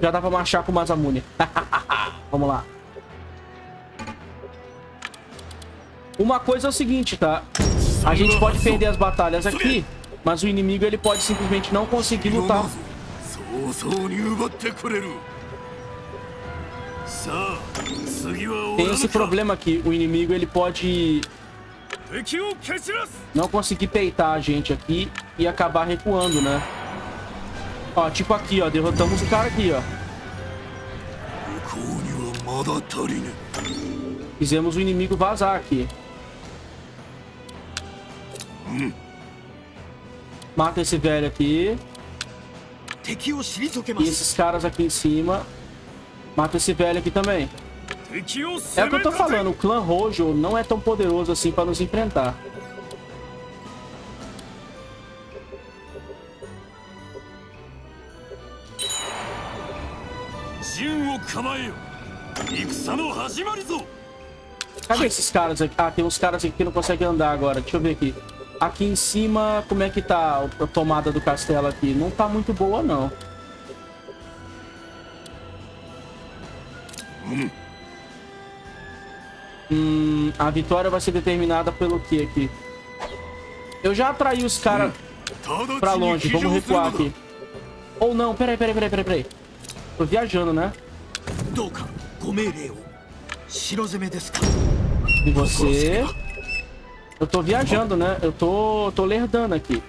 Já dá pra marchar com o Mazamune. Vamos lá. Uma coisa é o seguinte, tá? A gente pode perder as batalhas aqui, mas o inimigo ele pode simplesmente não conseguir lutar. Tem esse problema aqui, o inimigo ele pode não conseguir peitar a gente aqui e acabar recuando, né? Ó, tipo aqui, ó. Derrotamos o cara aqui, ó. Fizemos o inimigo vazar aqui. Mata esse velho aqui. E esses caras aqui em cima. Mata esse velho aqui também. É o que eu tô falando, o clã Rojo não é tão poderoso assim pra nos enfrentar. Cadê esses caras aqui? Ah, tem uns caras aqui que não conseguem andar agora. Deixa eu ver aqui. Aqui em cima, como é que tá a tomada do castelo aqui? Não tá muito boa, não. Hum. Hum, a vitória vai ser determinada pelo que aqui? Eu já atraí os caras pra longe. Vamos recuar aqui. Ou não, peraí, peraí, peraí, peraí, peraí. Tô viajando, né? E você? Eu tô viajando, né? Eu tô, tô lerdando aqui.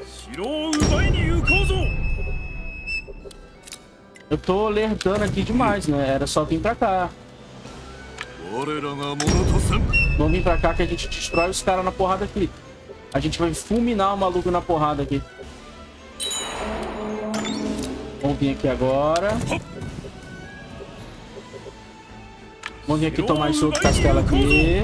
Eu tô lerdando aqui demais, né? Era só vir pra cá. Vamos vir pra cá que a gente destrói os caras na porrada aqui. A gente vai fulminar o maluco na porrada aqui. Vamos vir aqui agora. Vamos vir aqui tomar esse outro castelo aqui.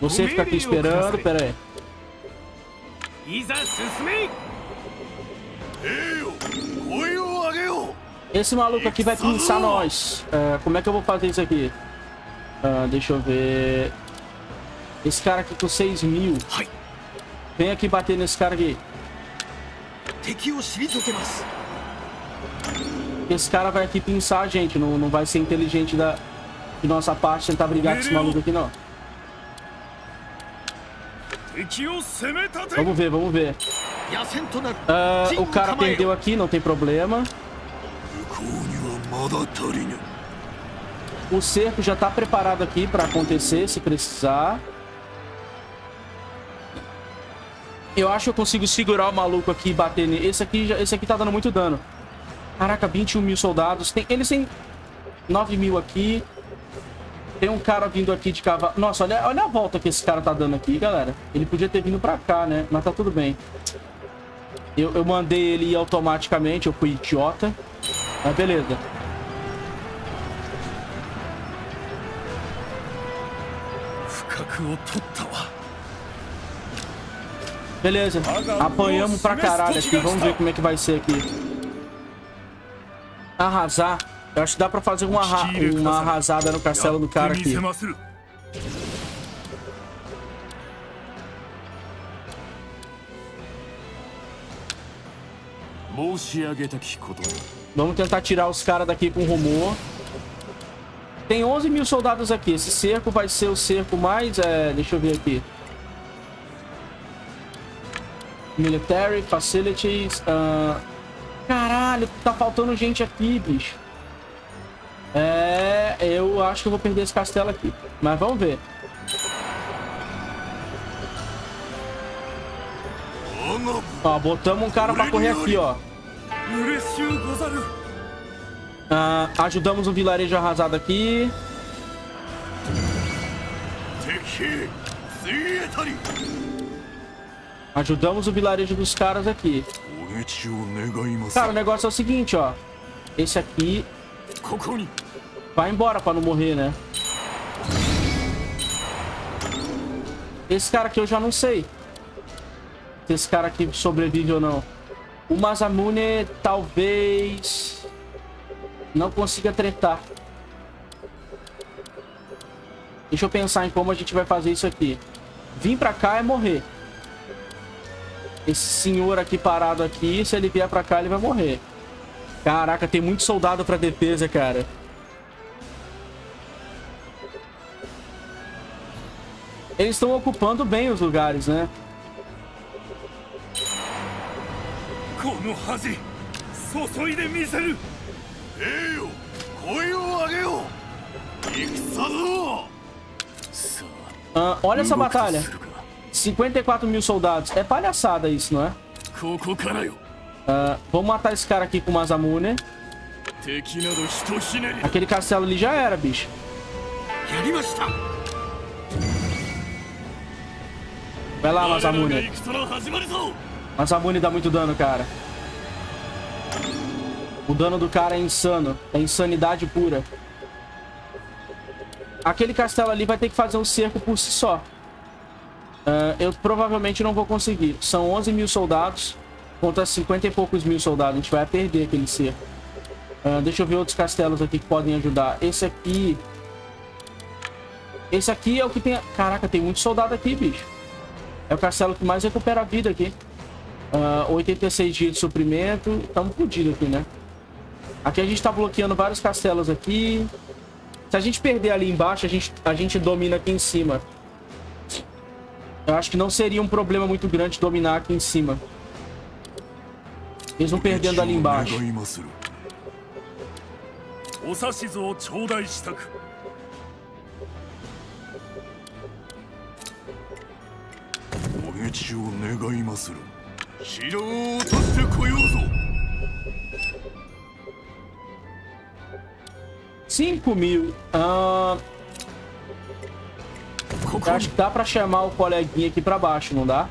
Você fica aqui esperando, pera aí. Esse maluco aqui vai pinçar nós. Uh, como é que eu vou fazer isso aqui? Uh, deixa eu ver. Esse cara aqui com 6 mil. Vem aqui bater nesse cara aqui. Esse cara vai aqui pinçar a gente. Não, não vai ser inteligente da, de nossa parte tentar brigar com esse maluco aqui, não. Vamos ver, vamos ver. Uh, o cara perdeu aqui, não tem problema. O cerco já está preparado aqui para acontecer, se precisar. Eu acho que eu consigo segurar o maluco aqui e bater nele. Esse aqui, esse aqui tá dando muito dano. Caraca, 21 mil soldados. Tem, eles têm 9 mil aqui. Tem um cara vindo aqui de cavalo. Nossa, olha, olha a volta que esse cara tá dando aqui, galera. Ele podia ter vindo pra cá, né? Mas tá tudo bem. Eu, eu mandei ele ir automaticamente, eu fui idiota. Mas beleza. Beleza, apanhamos pra caralho aqui. Vamos ver como é que vai ser aqui. Arrasar. Eu acho que dá pra fazer uma, uma arrasada no castelo do cara aqui. Vamos tentar tirar os caras daqui com rumor. Tem 11 mil soldados aqui. Esse cerco vai ser o cerco mais... É, deixa eu ver aqui. Military, Facilities... Uh... Caralho, tá faltando gente aqui, bicho. É... Eu acho que eu vou perder esse castelo aqui. Mas vamos ver. Ó, botamos um cara pra correr aqui, ó. Ah, ajudamos um vilarejo arrasado aqui. Ajudamos o vilarejo dos caras aqui. Cara, o negócio é o seguinte, ó. Esse aqui... Vai embora pra não morrer, né? Esse cara aqui eu já não sei. Se esse cara aqui sobrevive ou não. O Masamune talvez não consiga tretar. Deixa eu pensar em como a gente vai fazer isso aqui. Vim pra cá é morrer. Esse senhor aqui parado aqui, se ele vier pra cá, ele vai morrer. Caraca, tem muito soldado pra defesa, cara. Eles estão ocupando bem os lugares, né? この恥注いでみせるええよ声を上げよ戦ぞ Ah, olha essa batalha. 54 mil soldados. É palhaçada isso, não é? Uh, vamos matar esse cara aqui com o Masamune. Aquele castelo ali já era, bicho. Vai lá, Masamune. Masamune dá muito dano, cara. O dano do cara é insano. É insanidade pura. Aquele castelo ali vai ter que fazer um cerco por si só. Uh, eu provavelmente não vou conseguir. São 11 mil soldados contra 50 e poucos mil soldados. A gente vai perder aquele cerco. Uh, deixa eu ver outros castelos aqui que podem ajudar. Esse aqui... Esse aqui é o que tem... Caraca, tem muito soldado aqui, bicho. É o castelo que mais recupera a vida aqui. Uh, 86 dias de suprimento. Estamos fodidos aqui, né? Aqui a gente tá bloqueando vários castelos aqui. Se a gente perder ali embaixo, a gente, a gente domina aqui em cima. Eu acho que não seria um problema muito grande dominar aqui em cima. Mesmo perdendo ali embaixo. Cinco mil. Ah, acho que dá pra chamar o coleguinha aqui pra baixo, não dá?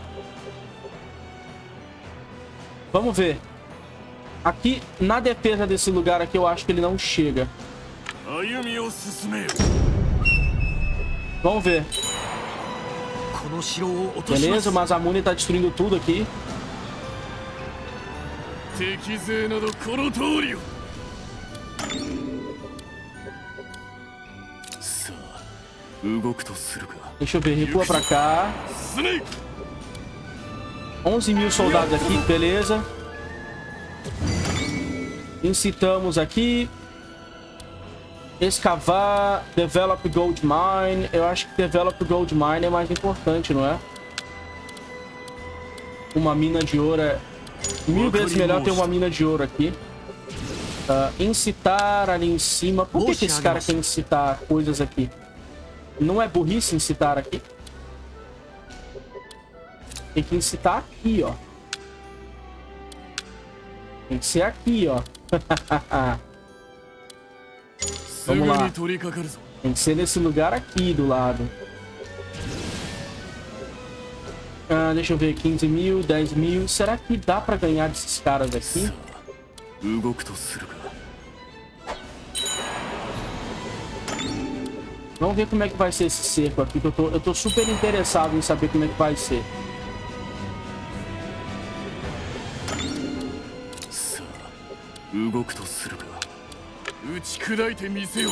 Vamos ver. Aqui, na defesa desse lugar aqui, eu acho que ele não chega. Vamos ver. Beleza, o Masamune tá destruindo tudo aqui. Deixa eu ver, recua pra cá. 11 mil soldados aqui, beleza. Incitamos aqui. Escavar, develop gold mine. Eu acho que develop gold mine é mais importante, não é? Uma mina de ouro é mil vezes melhor ter uma mina de ouro aqui. Uh, incitar ali em cima. Por que, que esse cara quer incitar coisas aqui? Não é burrice incitar aqui? Tem que incitar aqui, ó. Tem que ser aqui, ó. Vamos lá. Tem que ser nesse lugar aqui do lado. Ah, deixa eu ver. 15 mil, 10 mil. Será que dá pra ganhar desses caras aqui? Vamos ver como é que vai ser esse cerco aqui, que eu tô, eu tô super interessado em saber como é que vai ser. さあ動くとするか打ち砕いてみせよ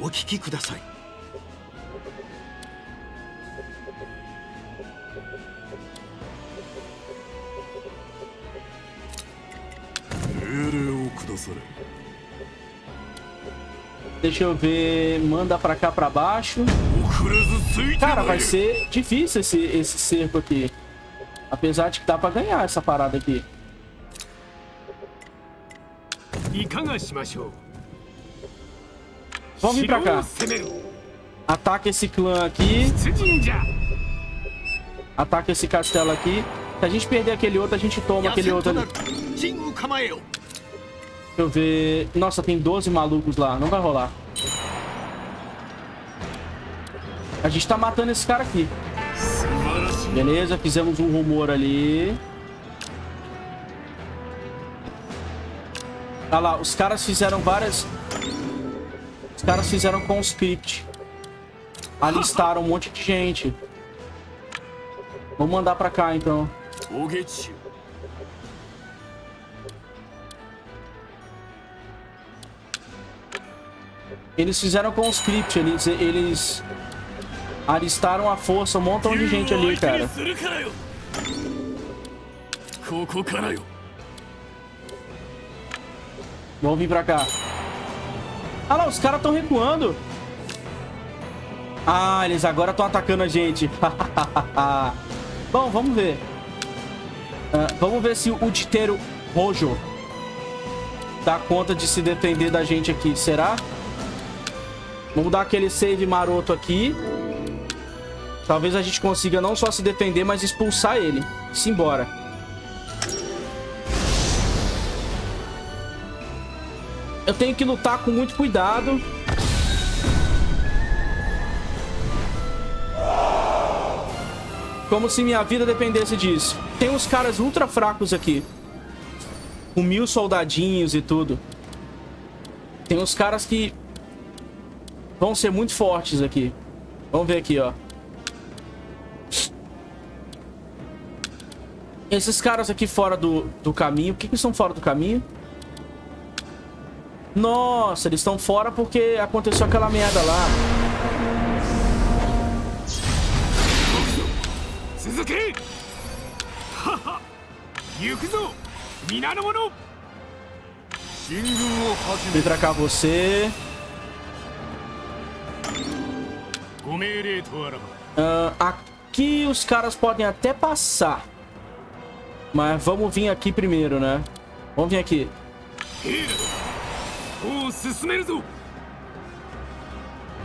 お聞きください Deixa eu ver. Manda pra cá, pra baixo. Cara, vai ser difícil esse, esse cerco aqui. Apesar de que dá pra ganhar essa parada aqui. Vamos vir pra cá. Ataca esse clã aqui. Ataca esse castelo aqui. Se a gente perder aquele outro, a gente toma aquele outro ali. Deixa eu ver... Nossa, tem 12 malucos lá. Não vai rolar. A gente tá matando esse cara aqui. Beleza, fizemos um rumor ali. Olha ah lá, os caras fizeram várias... Os caras fizeram conscript. Alistaram um monte de gente. Vou mandar pra cá, então. Eles fizeram com o script. eles, eles alistaram a força, um montão de gente ali, cara. Vamos vir pra cá. Ah lá, os caras estão recuando. Ah, eles agora estão atacando a gente. Bom, vamos ver. Uh, vamos ver se o Titeiro Rojo dá conta de se defender da gente aqui. Será? Será? Vamos dar aquele save maroto aqui. Talvez a gente consiga não só se defender, mas expulsar ele. Simbora. Eu tenho que lutar com muito cuidado. Como se minha vida dependesse disso. Tem uns caras ultra fracos aqui. Com mil soldadinhos e tudo. Tem uns caras que vão ser muito fortes aqui. Vamos ver aqui, ó. Esses caras aqui fora do, do caminho. Por que, que estão fora do caminho? Nossa, eles estão fora porque aconteceu aquela merda lá. Vem pra cá você. Uh, aqui os caras podem até passar. Mas vamos vir aqui primeiro, né? Vamos vir aqui.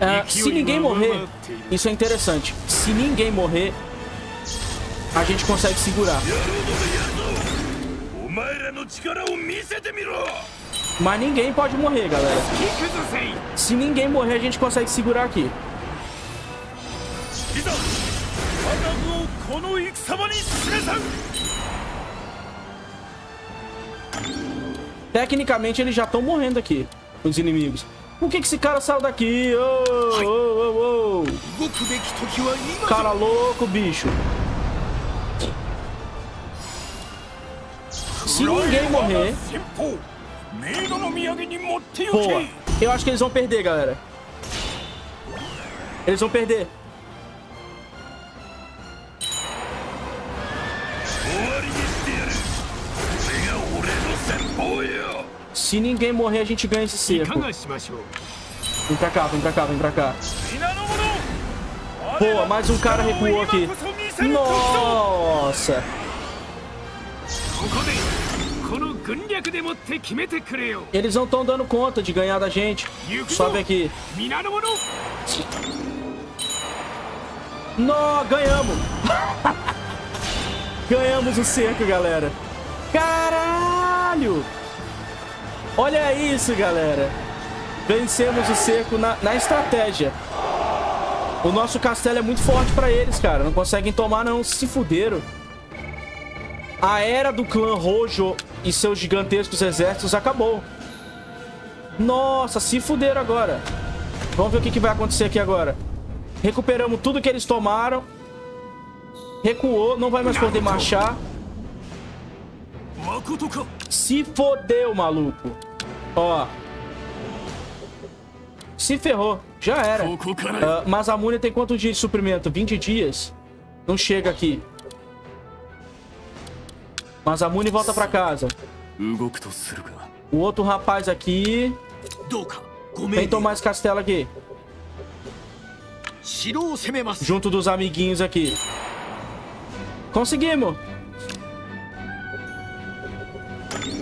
Uh, se ninguém morrer, isso é interessante. Se ninguém morrer, a gente consegue segurar. Mas ninguém pode morrer, galera. Se ninguém morrer, a gente consegue segurar aqui. いざ我が軍をこの戦場に示さん Tecnicamente, eles já estão morrendo aqui, os inimigos. Por que, que esse cara saiu daqui? Ô, ô, ô, ô. 動くべき時は今 Cara louco, bicho. Se ninguém morrer... 先方メイドの土産に持ってよ Boa. け Eu acho que eles vão perder, galera. Eles vão perder. Se ninguém morrer, a gente ganha esse cerco. Vem pra cá, vem pra cá, vem pra cá. Boa, mais um cara recuou aqui. Nossa! Eles não estão dando conta de ganhar da gente. Sobe aqui. Nó, ganhamos! ganhamos o cerco, galera. Caraca! Caralho! Olha isso, galera. Vencemos o cerco na, na estratégia. O nosso castelo é muito forte pra eles, cara. Não conseguem tomar, não. Se fuderam. A era do clã Rojo e seus gigantescos exércitos acabou. Nossa, se fuderam agora. Vamos ver o que, que vai acontecer aqui agora. Recuperamos tudo que eles tomaram. Recuou, não vai mais poder marchar. Se fodeu, maluco. Ó. Se ferrou. Já era. Uh, mas a Múnia tem quantos dias de suprimento? 20 dias? Não chega aqui. Mas a Muni volta pra casa. O outro rapaz aqui... Vem tomar esse castelo aqui. Junto dos amiguinhos aqui. Conseguimos.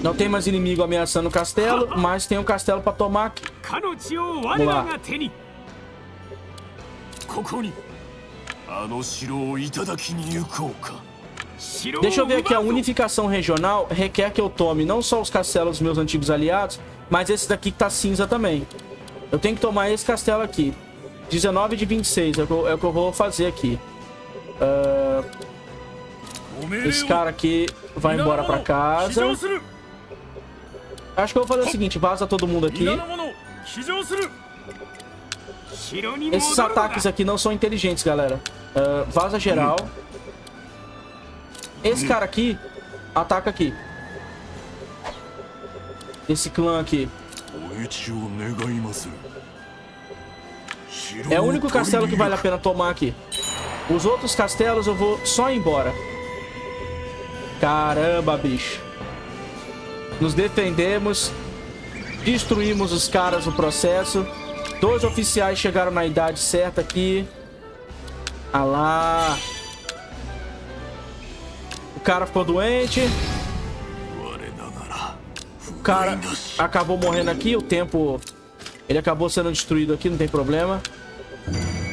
Não tem mais inimigo ameaçando o castelo, mas tem um castelo pra tomar aqui. かの地を我らが手にここにあの城をいただきに行こうか 城を Deixa eu ver aqui, a 奪うぞ unificação regional requer que eu tome não só os castelos dos meus antigos aliados, mas esse daqui que tá cinza também. Eu tenho que tomar esse castelo aqui. 19 de 26 é o que eu, é o que eu vou fazer aqui. Ah, ご命令 esse を cara aqui vai embora pra 非 casa. Acho que eu vou fazer o seguinte, vaza todo mundo aqui. Esses ataques aqui não são inteligentes, galera. Uh, vaza geral. Esse cara aqui, ataca aqui. Esse clã aqui. É o único castelo que vale a pena tomar aqui. Os outros castelos eu vou só ir embora. Caramba, bicho. Nos defendemos, destruímos os caras no processo. Dois oficiais chegaram na idade certa aqui. Ah lá. O cara ficou doente. O cara acabou morrendo aqui. O tempo... Ele acabou sendo destruído aqui, não tem problema.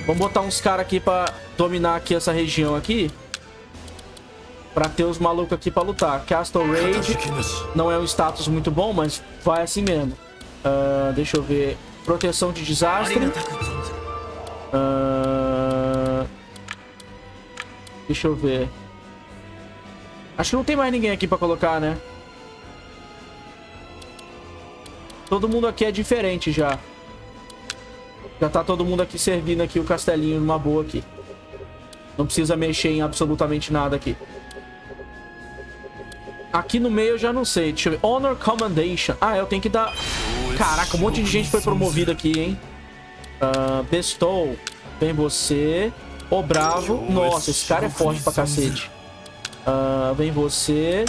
Vamos botar uns caras aqui pra dominar aqui essa região aqui. Pra ter os malucos aqui pra lutar. Castle Raid não é um status muito bom, mas vai assim mesmo. Uh, deixa eu ver. Proteção de desastre. Uh, deixa eu ver. Acho que não tem mais ninguém aqui pra colocar, né? Todo mundo aqui é diferente já. Já tá todo mundo aqui servindo aqui o castelinho numa boa aqui. Não precisa mexer em absolutamente nada aqui. Aqui no meio eu já não sei. Deixa eu ver. Honor Commendation. Ah, eu tenho que dar... Caraca, um monte de gente foi promovida aqui, hein? Ah, uh, Bestow. Vem você. O oh, Bravo. Nossa, esse cara é forte pra cacete. Uh, vem você.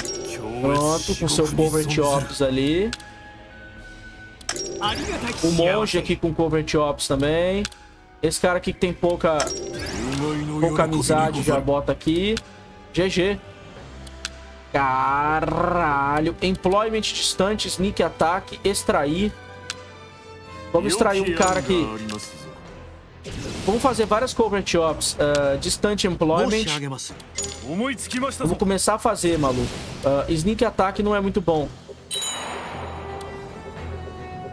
Pronto, com seu Covert Ops ali. O Monge aqui com Covert Ops também. Esse cara aqui que tem pouca... Pouca amizade já bota aqui. GG. Caralho. Employment distante, sneak ataque, extrair. Vamos extrair um cara aqui. Vamos fazer várias covert ops. Uh, ah, distante employment. Vamos começar a fazer, maluco. Uh, ah, sneak attack não é muito bom.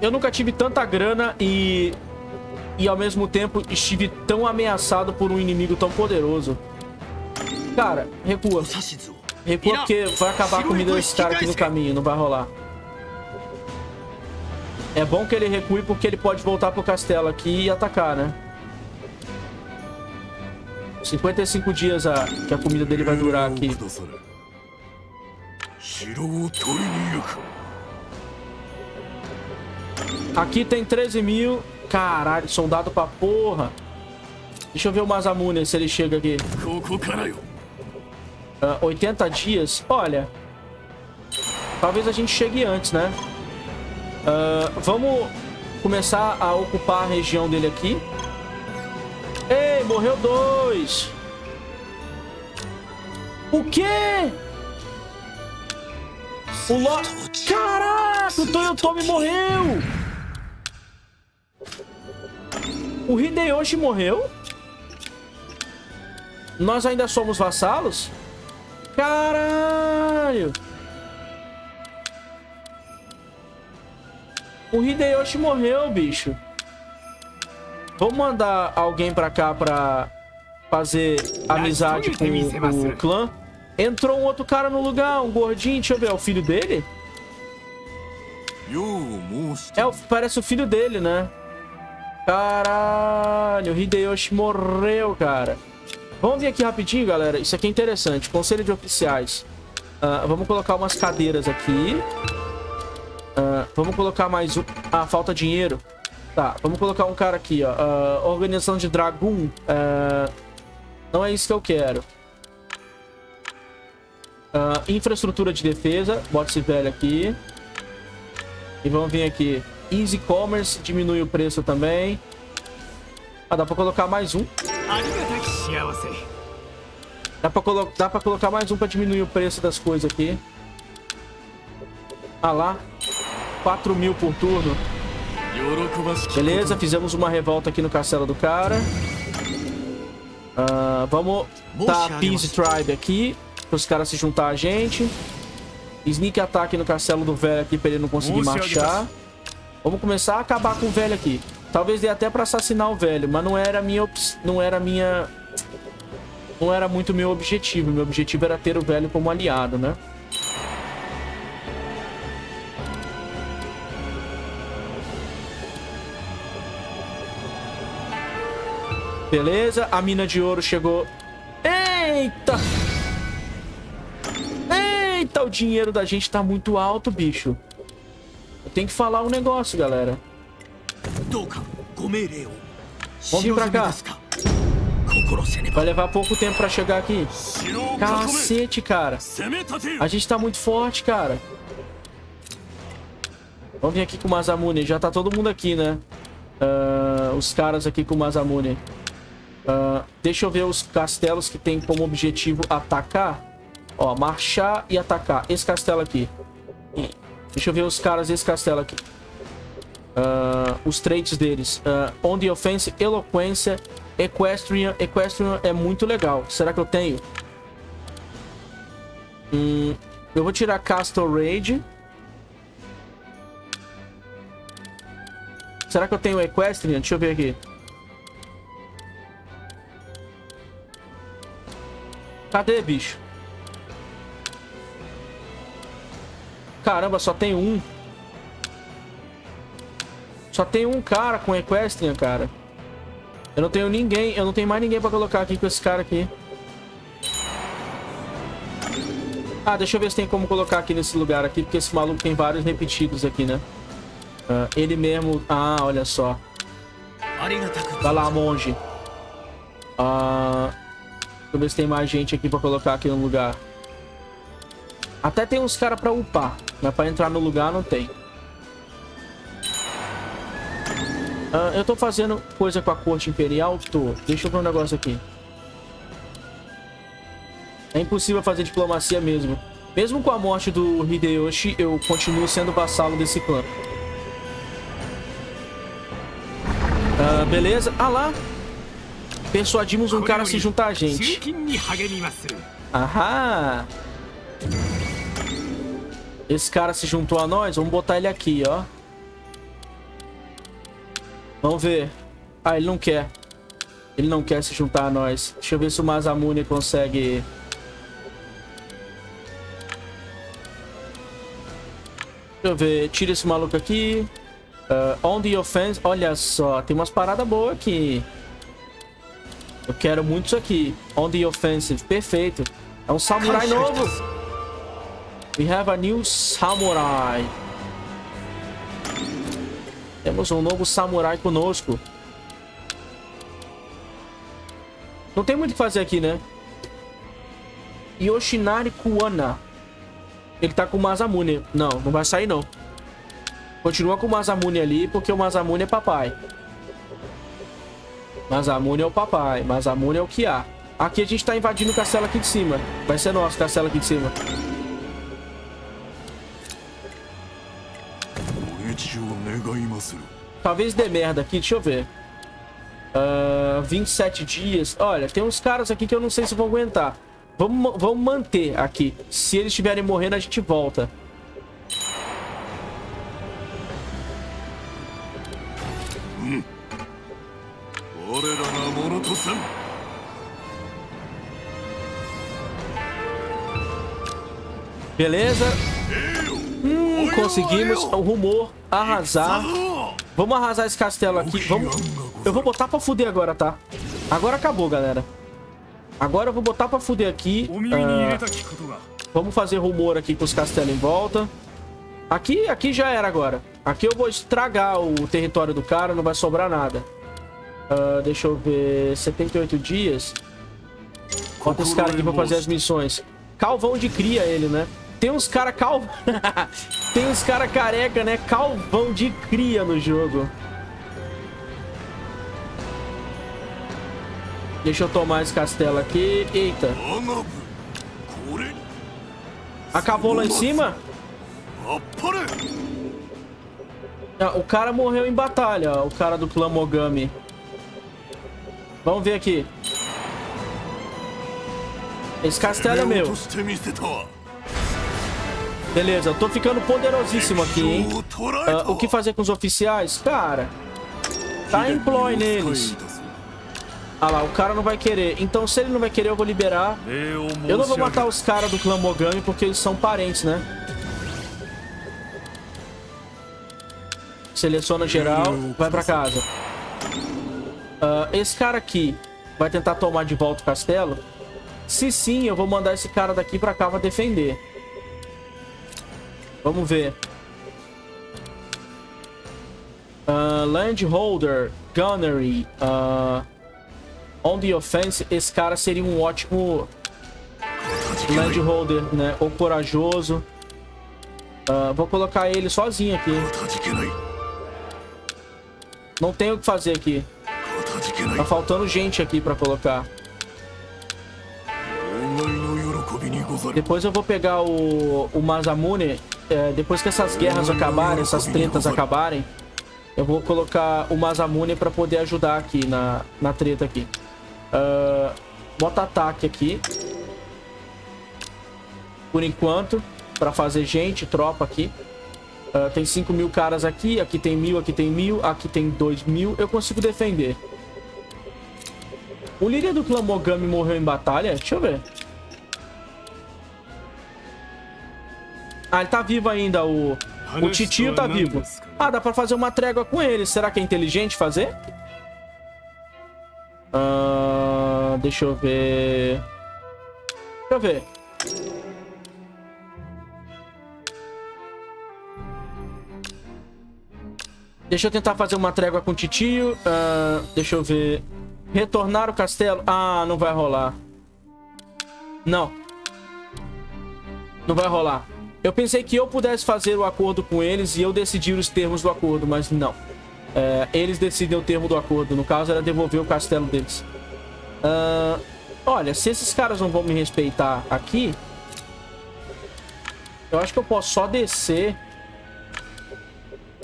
Eu nunca tive tanta grana e... E ao mesmo tempo estive tão ameaçado por um inimigo tão poderoso. Cara, recua. Recua porque vai acabar a comida desse cara aqui no caminho, não vai rolar. É bom que ele recue porque ele pode voltar pro castelo aqui e atacar, né? 55 dias a... que a comida dele vai durar aqui. Aqui tem 13 mil. Caralho, soldado pra porra. Deixa eu ver o Mazamune se ele chega aqui. Ah, uh, 80 dias? Olha, talvez a gente chegue antes, né? Uh, vamos começar a ocupar a região dele aqui. Ei, morreu dois! O quê? O Lo... Caraca, o Toyotomi morreu! O Hideyoshi morreu? Nós ainda somos vassalos? Caralho! O Hideyoshi morreu, bicho. Vamos mandar alguém pra cá pra fazer amizade com o, o clã. Entrou um outro cara no lugar, um gordinho. Deixa eu ver, é o filho dele? É, parece o filho dele, né? Caralho, o Hideyoshi morreu, cara. Vamos ver aqui rapidinho, galera. Isso aqui é interessante. Conselho de oficiais. Uh, vamos colocar umas cadeiras aqui. Uh, vamos colocar mais um... Ah, falta dinheiro. Tá, vamos colocar um cara aqui, ó. Uh, organização de Dragoon. não é isso que eu quero. infraestrutura de defesa. Bota esse velho aqui. E vamos vir aqui. Easy Commerce. Diminui o preço também. Ah, dá pra colocar mais um. Dá pra, dá pra colocar mais um pra diminuir o preço das coisas aqui. Ah lá. 4 mil por turno. Beleza, fizemos uma revolta aqui no castelo do cara. Uh, vamos dar Peace Tribe aqui. Para os caras se juntar a gente. Sneak ataque no castelo do velho aqui para ele não conseguir marchar. Vamos começar a acabar com o velho aqui. Talvez dê até para assassinar o velho, mas não era minha não era minha não era muito meu objetivo. Meu objetivo era ter o velho como aliado, né? Beleza, a mina de ouro chegou. Eita! Eita, o dinheiro da gente tá muito alto, bicho. Eu tenho que falar um negócio, galera. Vamos vir pra cá. Vai levar pouco tempo pra chegar aqui. Cacete, cara. A gente tá muito forte, cara. Vamos vir aqui com o Mazamune. Já tá todo mundo aqui, né? Uh, os caras aqui com o Mazamune. Uh, deixa eu ver os castelos que tem como objetivo atacar. Ó, marchar e atacar. Esse castelo aqui. Deixa eu ver os caras desse castelo aqui. Uh, os traits deles. Uh, on the offense, eloquência, equestrian. Equestrian é muito legal. Será que eu tenho? Hum, eu vou tirar Castle Rage. Será que eu tenho Equestrian? Deixa eu ver aqui. Cadê, bicho? Caramba, só tem um. Só tem um cara com Equestrian, cara. Eu não tenho ninguém, eu não tenho mais ninguém pra colocar aqui com esse cara aqui. Ah, deixa eu ver se tem como colocar aqui nesse lugar aqui, porque esse maluco tem vários repetidos aqui, né? Uh, ele mesmo... Ah, olha só. Vai lá, monge. Uh... Deixa eu ver se tem mais gente aqui pra colocar aqui no lugar. Até tem uns caras pra upar. Mas pra entrar no lugar não tem. Uh, eu tô fazendo coisa com a corte imperial? Tô. Deixa eu ver um negócio aqui. É impossível fazer diplomacia mesmo. Mesmo com a morte do Hideyoshi, eu continuo sendo vassalo desse clã. Uh, beleza. Ah lá. Persuadimos um cara a se juntar a gente. Ahá. Esse cara se juntou a nós. Vamos botar ele aqui, ó. Vamos ver. Ah, ele não quer. Ele não quer se juntar a nós. Deixa eu ver se o Masamune consegue... Deixa eu ver. Tira esse maluco aqui. Uh, on the offense. Olha só. Tem umas paradas boas aqui. Eu quero muito isso aqui. On the offensive. Perfeito. É um samurai novo. We have a new samurai. Temos um novo samurai conosco. Não tem muito o que fazer aqui, né? Yoshinari Kuana. Ele tá com o Masamune. Não, não vai sair, não. Continua com o Masamune ali, porque o Masamune é papai. Masamune é o papai. Masamune é o que há. Aqui a gente tá invadindo o castelo aqui de cima. Vai ser nosso castelo aqui de cima. Talvez dê merda aqui, deixa eu ver. Uh, ah, 27 dias. Olha, tem uns caras aqui que eu não sei se vão aguentar. Vamos, vamos manter aqui. Se eles estiverem morrendo, a gente volta. Hum. Beleza. Hum, conseguimos o rumor arrasar. Vamos arrasar esse castelo aqui. Vamos... Eu vou botar pra fuder agora, tá? Agora acabou, galera. Agora eu vou botar pra fuder aqui. Uh... Vamos fazer rumor aqui com os castelos em volta. Aqui, aqui já era agora. Aqui eu vou estragar o território do cara, não vai sobrar nada. Uh, deixa eu ver... 78 dias. Bota esse cara aqui pra fazer as missões. Calvão de cria ele, né? Tem uns cara cal... Tem uns cara careca, né? Calvão de cria no jogo. Deixa eu tomar esse castelo aqui. Eita. Acabou lá em cima? Ah, o cara morreu em batalha, o cara do clã Mogami. Vamos ver aqui. Esse castelo é meu. Beleza, eu tô ficando poderosíssimo aqui, hein? Uh, o que fazer com os oficiais? Cara, tá employ neles. Ah lá, o cara não vai querer. Então, se ele não vai querer, eu vou liberar. Eu não vou matar os caras do clã Mogami, porque eles são parentes, né? Seleciona geral, vai pra casa. Uh, esse cara aqui vai tentar tomar de volta o castelo. Se sim, eu vou mandar esse cara daqui pra cá pra defender. Vamos ver. Uh, Landholder, Gunnery, uh, On the Offense. Esse cara seria um ótimo Landholder, né? Ou corajoso. Uh, vou colocar ele sozinho aqui. Não tem o que fazer aqui. Tá faltando gente aqui pra colocar. Depois eu vou pegar o, o Masamune. É, depois que essas guerras acabarem, essas tretas acabarem, eu vou colocar o Masamune pra poder ajudar aqui na, na treta aqui. Uh, bota ataque aqui. Por enquanto, pra fazer gente, tropa aqui. Uh, tem 5 mil caras aqui, aqui tem mil, aqui tem mil, aqui tem 2 mil. Eu consigo defender. O líder do clã Mogami morreu em batalha? Deixa eu ver. Ah, ele tá vivo ainda, o... O titio tá vivo. Ah, dá pra fazer uma trégua com ele. Será que é inteligente fazer? Uh, deixa eu ver... Deixa eu ver. Deixa eu tentar fazer uma trégua com o titio. Uh, deixa eu ver. Retornar o castelo. Ah, não vai rolar. Não. Não vai rolar. Eu pensei que eu pudesse fazer o acordo com eles e eu decidir os termos do acordo, mas não. É, eles decidem o termo do acordo. No caso, era devolver o castelo deles. Uh, olha, se esses caras não vão me respeitar aqui... Eu acho que eu posso só descer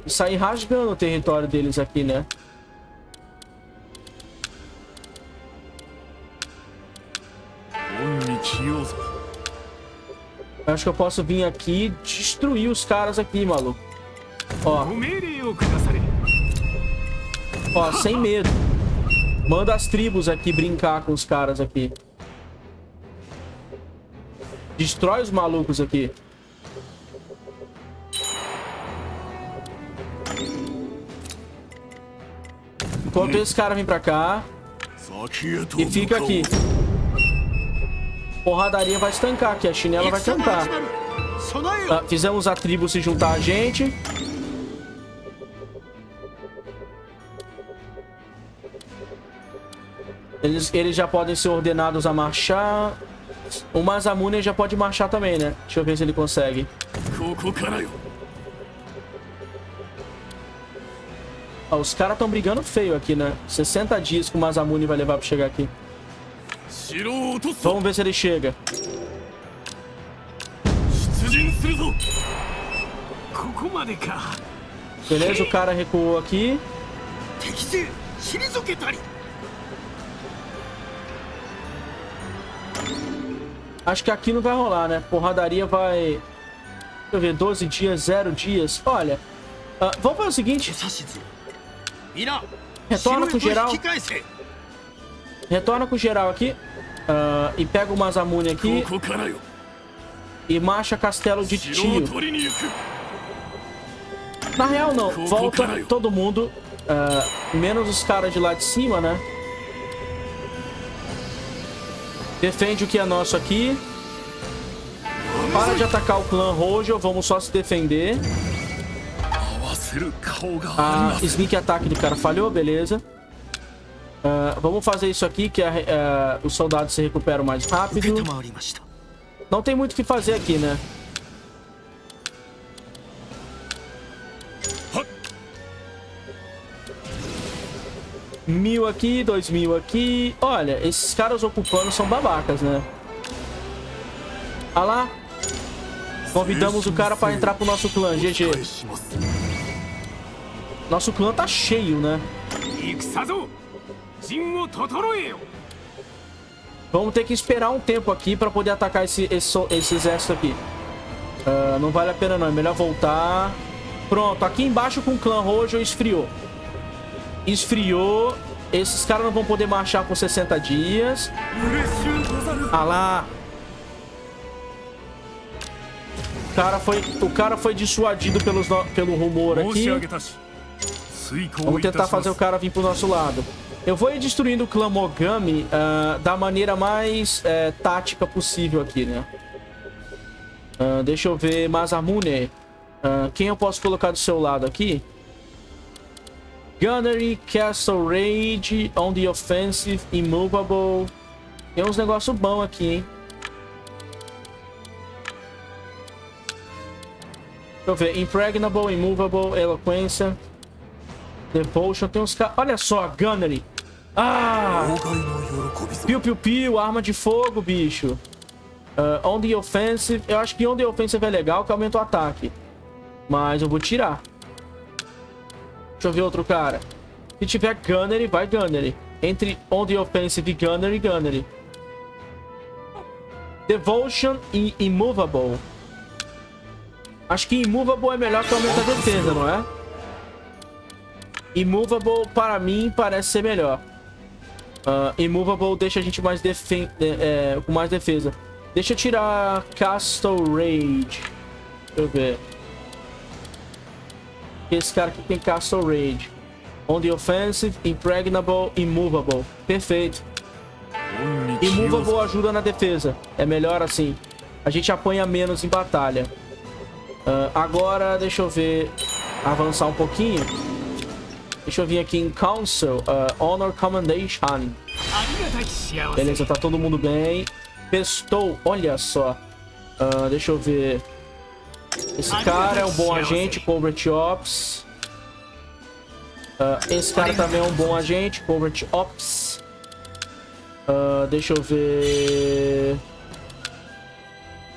e sair rasgando o território deles aqui, né? Eu acho que eu posso vir aqui e destruir os caras aqui, maluco. Ó. Ó, sem medo. Manda as tribos aqui brincar com os caras aqui. Destrói os malucos aqui. Enquanto esse cara vem pra cá. E fica aqui. Porradaria vai estancar aqui. A chinela vai cantar. Ah, fizemos a tribo se juntar a gente. Eles, eles já podem ser ordenados a marchar. O Masamune já pode marchar também, né? Deixa eu ver se ele consegue. Ah, os caras estão brigando feio aqui, né? 60 dias que o Masamune vai levar pra chegar aqui. Vamos ver se ele chega. Beleza, o cara recuou aqui. Acho que aqui não vai rolar, né? Porradaria vai... Deixa eu ver, 12 dias, 0 dias. Olha, uh, vamos fazer o seguinte. Retorna com geral. Retorna com geral aqui. Uh, e pega o Masamune aqui. E marcha castelo de tio. Na real, não. Volta todo mundo. Uh, menos os caras de lá de cima, né? Defende o que é nosso aqui. Para de atacar o clã Rojo. Vamos só se defender. A sneak attack do cara falhou, beleza. Uh, vamos fazer isso aqui, que uh, os soldados se recuperam mais rápido. Não tem muito o que fazer aqui, né? Mil aqui, dois mil aqui. Olha, esses caras ocupando são babacas, né? Olha lá. Convidamos o cara para entrar pro nosso clã, GG. Nosso clã tá cheio, né? Vamos ter que esperar um tempo aqui para poder atacar esse, esse, esse exército aqui. Uh, não vale a pena não, é melhor voltar. Pronto, aqui embaixo com o clã roxo esfriou. Esfriou. Esses caras não vão poder marchar por 60 dias. Ah lá. O cara foi, o cara foi dissuadido pelos, pelo rumor aqui. Vamos tentar fazer o cara vir pro nosso lado. Eu vou ir destruindo o clã Mogami uh, da maneira mais uh, tática possível aqui, né? Uh, deixa eu ver. Masamune. Uh, quem eu posso colocar do seu lado aqui? Gunnery, Castle Rage, On the Offensive, Immovable. Tem uns negócios bons aqui, hein? Deixa eu ver. Impregnable, Immovable, Eloquência. Devotion. Tem uns caras... Olha só, Gunnery. Ah! Piu, piu, piu. Arma de fogo, bicho. Uh, on the Offensive. Eu acho que On the Offensive é legal, que aumenta o ataque. Mas eu vou tirar. Deixa eu ver outro cara. Se tiver Gunnery, vai Gunnery. Entre On the Offensive, Gunnery, Gunnery. Devotion e Immovable. Acho que Immovable é melhor que aumenta a defesa, não é? Immovable, para mim, parece ser melhor. Uh, Immovable deixa a gente mais defen é, com mais defesa. Deixa eu tirar Castle Rage. Deixa eu ver. Esse cara aqui tem Castle Rage. On the offensive, impregnable, immovable. Perfeito. Immovable ajuda na defesa. É melhor assim. A gente apanha menos em batalha. Uh, agora, deixa eu ver... Avançar um pouquinho. Deixa eu vir aqui em Council. Uh, Honor Commendation. Beleza, tá todo mundo bem. Pestou, olha só. Uh, deixa eu ver. Esse cara é um bom agente, Covert Ops. Uh, esse cara também é um bom agente, Covert Ops. Uh, deixa eu ver...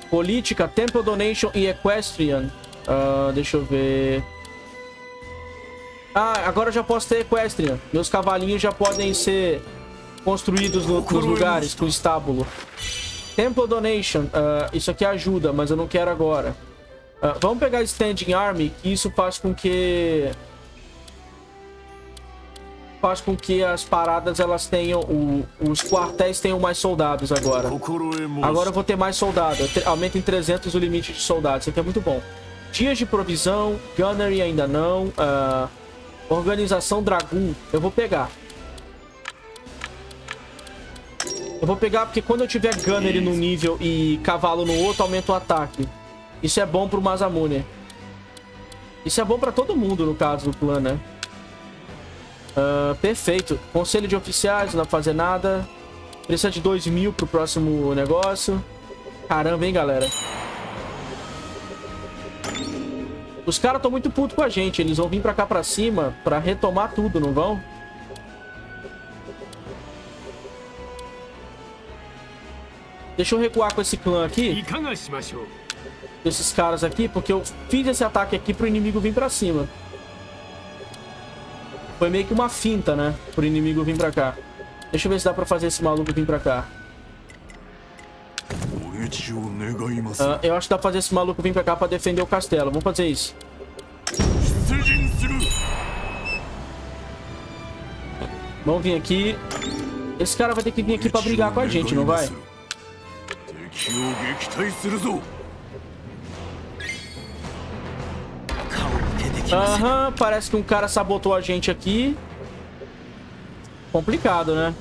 Política, Temple Donation e Equestrian. Uh, deixa eu ver... Ah, agora eu já posso ter Equestrian. Meus cavalinhos já podem ser construídos no, nos lugares com estábulo. Temple Donation. Uh, isso aqui ajuda, mas eu não quero agora. Uh, vamos pegar Standing Army, que isso faz com que... Faz com que as paradas, elas tenham... O, os quartéis tenham mais soldados agora. Agora eu vou ter mais soldados. Aumenta em 300 o limite de soldados. Isso aqui é muito bom. Dias de provisão. Gunnery ainda não. Uh, organização Dragoon. Eu vou pegar. Eu vou pegar porque quando eu tiver Gunnery no nível e cavalo no outro, aumenta o ataque. Isso é bom pro Masamune. Isso é bom pra todo mundo, no caso do clã, né? Uh, perfeito. Conselho de oficiais, não dá pra fazer nada. Precisa de 2 mil pro próximo negócio. Caramba, hein, galera. Os caras estão muito putos com a gente. Eles vão vir pra cá pra cima pra retomar tudo, não vão? Deixa eu recuar com esse clã aqui desses caras aqui, porque eu fiz esse ataque aqui pro inimigo vir pra cima. Foi meio que uma finta, né? Pro inimigo vir pra cá. Deixa eu ver se dá pra fazer esse maluco vir pra cá. Uh, eu acho que dá pra fazer esse maluco vir pra cá pra defender o castelo. Vamos fazer isso. Vamos vir aqui. Esse cara vai ter que vir aqui pra brigar com a gente, não vai? Aham, parece que um cara sabotou a gente aqui. Complicado, né?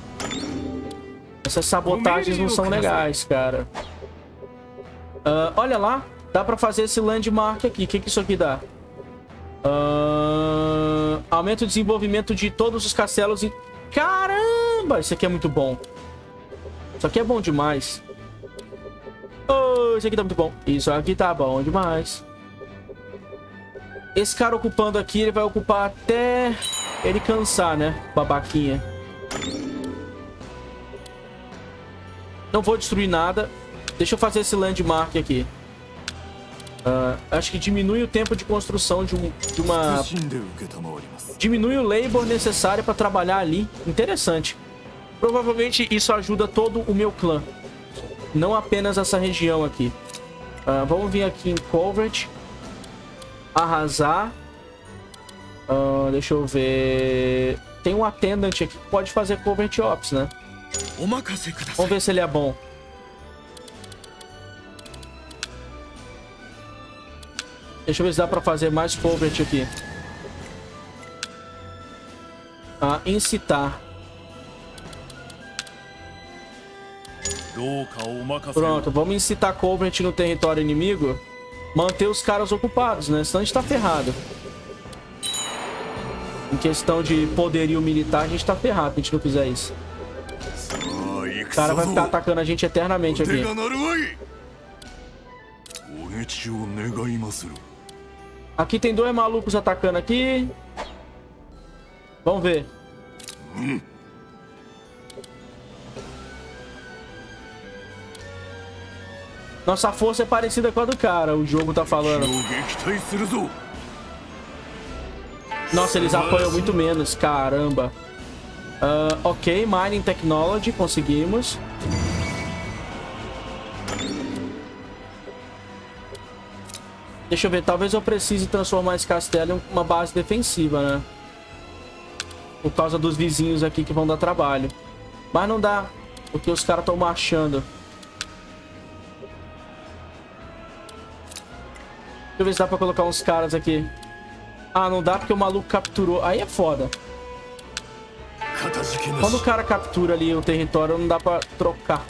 Essas sabotagens não são legais, cara. Uh, olha lá. Dá pra fazer esse landmark aqui. O que, que isso aqui dá? Uh, aumenta o desenvolvimento de todos os castelos e... Caramba! Isso aqui é muito bom. Isso aqui é bom demais. Oh, isso aqui tá muito bom. Isso aqui tá bom demais. Esse cara ocupando aqui, ele vai ocupar até ele cansar, né? Babaquinha. Não vou destruir nada. Deixa eu fazer esse landmark aqui. Uh, acho que diminui o tempo de construção de, um, de uma... Diminui o labor necessário para trabalhar ali. Interessante. Provavelmente isso ajuda todo o meu clã. Não apenas essa região aqui. Uh, vamos vir aqui em Covert. Arrasar. Uh, deixa eu ver... Tem um Attendant aqui que pode fazer Covert Ops, né? Vamos ver se ele é bom. Deixa eu ver se dá pra fazer mais Covert aqui. Ah, incitar. Pronto, vamos incitar Covert no território inimigo. Manter os caras ocupados, né? Senão a gente tá ferrado. Em questão de poderio militar, a gente tá ferrado se a gente não fizer isso. O cara vai ficar atacando a gente eternamente aqui. Aqui tem dois malucos atacando aqui. Vamos ver. Nossa força é parecida com a do cara, o jogo tá falando. Nossa, eles apoiam muito menos, caramba. Uh, ok, Mining Technology, conseguimos. Deixa eu ver, talvez eu precise transformar esse castelo em uma base defensiva, né? Por causa dos vizinhos aqui que vão dar trabalho. Mas não dá, porque os caras estão marchando. Deixa eu ver se dá pra colocar uns caras aqui. Ah, não dá porque o maluco capturou. Aí é foda. Quando o cara captura ali o território, não dá pra trocar.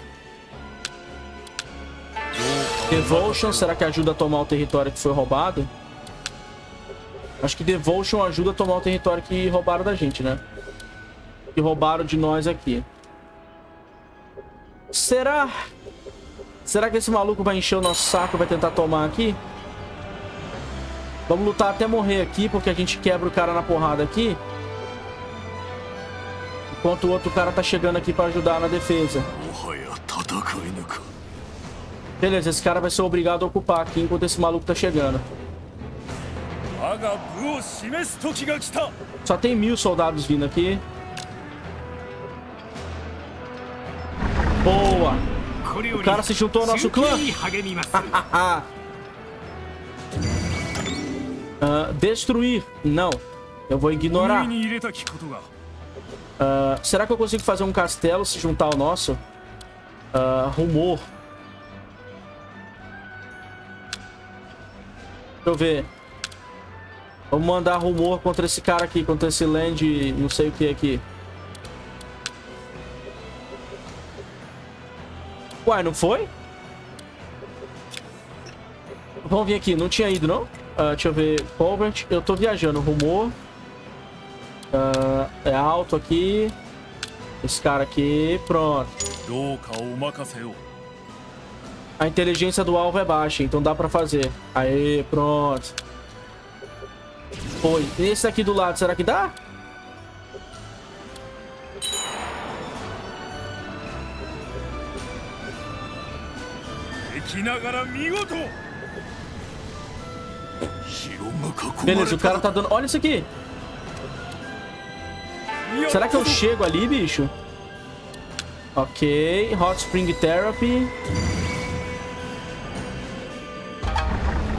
Devotion, será que ajuda a tomar o território que foi roubado? Acho que Devotion ajuda a tomar o território que roubaram da gente, né? Que roubaram de nós aqui. Será? Será que esse maluco vai encher o nosso saco e vai tentar tomar aqui? Vamos lutar até morrer aqui, porque a gente quebra o cara na porrada aqui. Enquanto o outro cara tá chegando aqui pra ajudar na defesa. Beleza, esse cara vai ser obrigado a ocupar aqui enquanto esse maluco tá chegando. Só tem mil soldados vindo aqui. Boa! O cara se juntou ao nosso clã. uh, destruir. Não. Eu vou ignorar. Uh, será que eu consigo fazer um castelo se juntar ao nosso? Uh, rumor. Eu ver. Vamos mandar rumor contra esse cara aqui, contra esse land, não sei o que aqui. Uai, não foi? Vamos vir aqui, não tinha ido, não? Uh, deixa eu ver, Colbert, eu tô viajando, rumor. Uh, é alto aqui. Esse cara aqui, pronto. A inteligência do alvo é baixa, então dá pra fazer. Aê, pronto. Foi. Esse aqui do lado, será que dá? Beleza, o cara tá dando... Olha isso aqui. Será que eu chego ali, bicho? Ok. Hot Spring Therapy.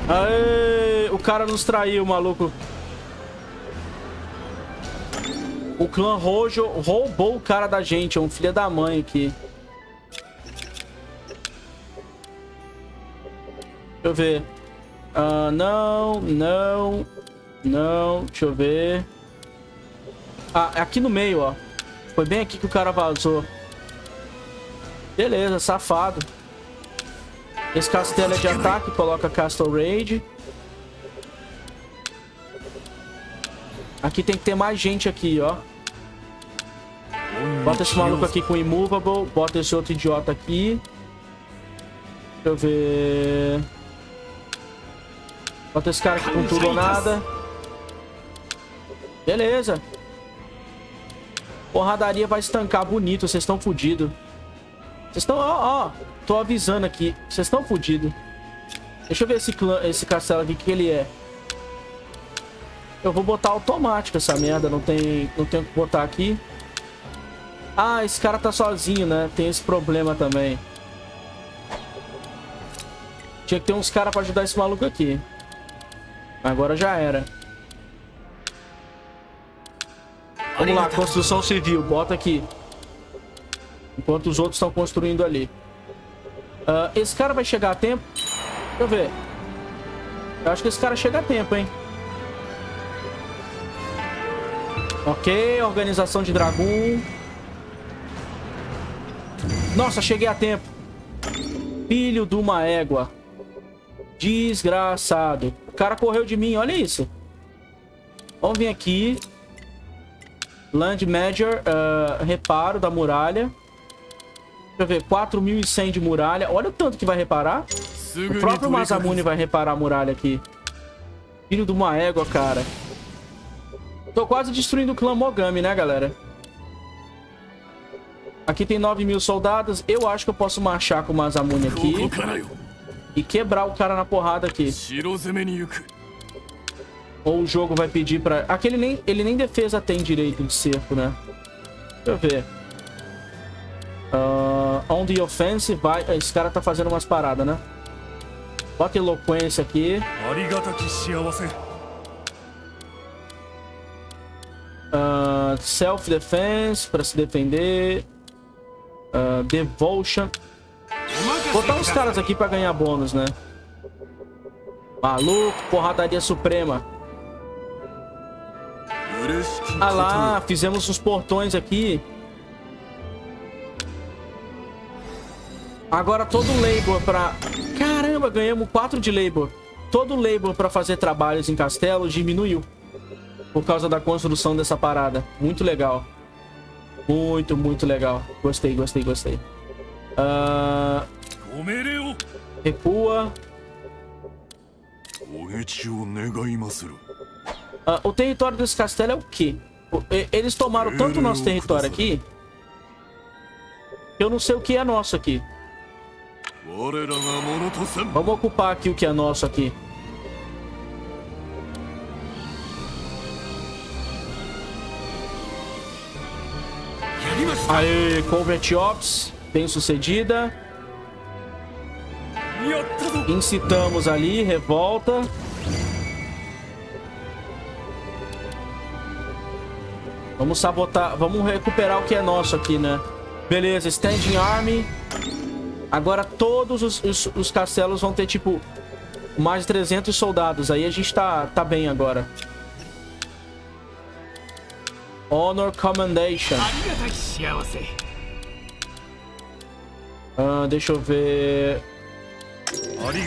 Aê, o cara nos traiu, maluco. O clã Rojo roubou o cara da gente. É um filho da mãe aqui. Deixa eu ver. Uh, não, não. Não, deixa eu ver. Ah, é aqui no meio, ó. Foi bem aqui que o cara vazou. Beleza, safado. Esse castelo é de ataque, coloca Castle Raid. Aqui tem que ter mais gente aqui, ó. Bota esse maluco aqui com Immovable. Bota esse outro idiota aqui. Deixa eu ver... Bota esse cara aqui com tudo ou nada. Beleza. Porradaria vai estancar bonito. Vocês estão fodidos. Vocês estão... Ó, ó. Tô avisando aqui. Vocês estão fodidos. Deixa eu ver esse, clã, esse castelo aqui, que ele é. Eu vou botar automático essa merda. Não tem, não tem o que botar aqui. Ah, esse cara tá sozinho, né? Tem esse problema também. Tinha que ter uns caras pra ajudar esse maluco aqui. Agora já era. Vamos lá, construção civil. Bota aqui. Enquanto os outros estão construindo ali. Uh, esse cara vai chegar a tempo? Deixa eu ver. Eu acho que esse cara chega a tempo, hein? Ok, organização de dragão. Nossa, cheguei a tempo. Filho de uma égua. Desgraçado. O cara correu de mim, olha isso. Vamos vir aqui. Land Major, uh, reparo da muralha. Deixa eu ver, 4.100 de muralha. Olha o tanto que vai reparar. O próprio Masamune vai reparar a muralha aqui. Filho de uma égua, cara. Tô quase destruindo o clã Mogami, né, galera? Aqui tem 9 mil soldados. Eu acho que eu posso marchar com o Masamune aqui. E quebrar o cara na porrada aqui. Ou o jogo vai pedir pra... Aqui ele nem, ele nem defesa tem direito de cerco, né? Deixa eu ver. Uh, on the offense, vai... Esse cara tá fazendo umas paradas, né? Bota eloquência aqui. Uh, Self-defense, pra se defender. Uh, devotion. Botar uns caras aqui pra ganhar bônus, né? Maluco, porradaria suprema. Ah lá, fizemos os portões aqui. Agora todo labor pra... Caramba, ganhamos 4 de labor. Todo labor pra fazer trabalhos em castelo diminuiu. Por causa da construção dessa parada. Muito legal. Muito, muito legal. Gostei, gostei, gostei. Uh... Recua. Uh, o território desse castelo é o quê? Eles tomaram tanto nosso território aqui... Eu não sei o que é nosso aqui. Vamos ocupar aqui o que é nosso aqui. Aê, Covert Ops, bem sucedida. Incitamos ali, revolta. Vamos sabotar, vamos recuperar o que é nosso aqui, né? Beleza, Standing Army. Agora todos os, os, os castelos vão ter, tipo, mais de 300 soldados. Aí a gente tá, tá bem agora. Honor Commendation. Ah, deixa eu ver.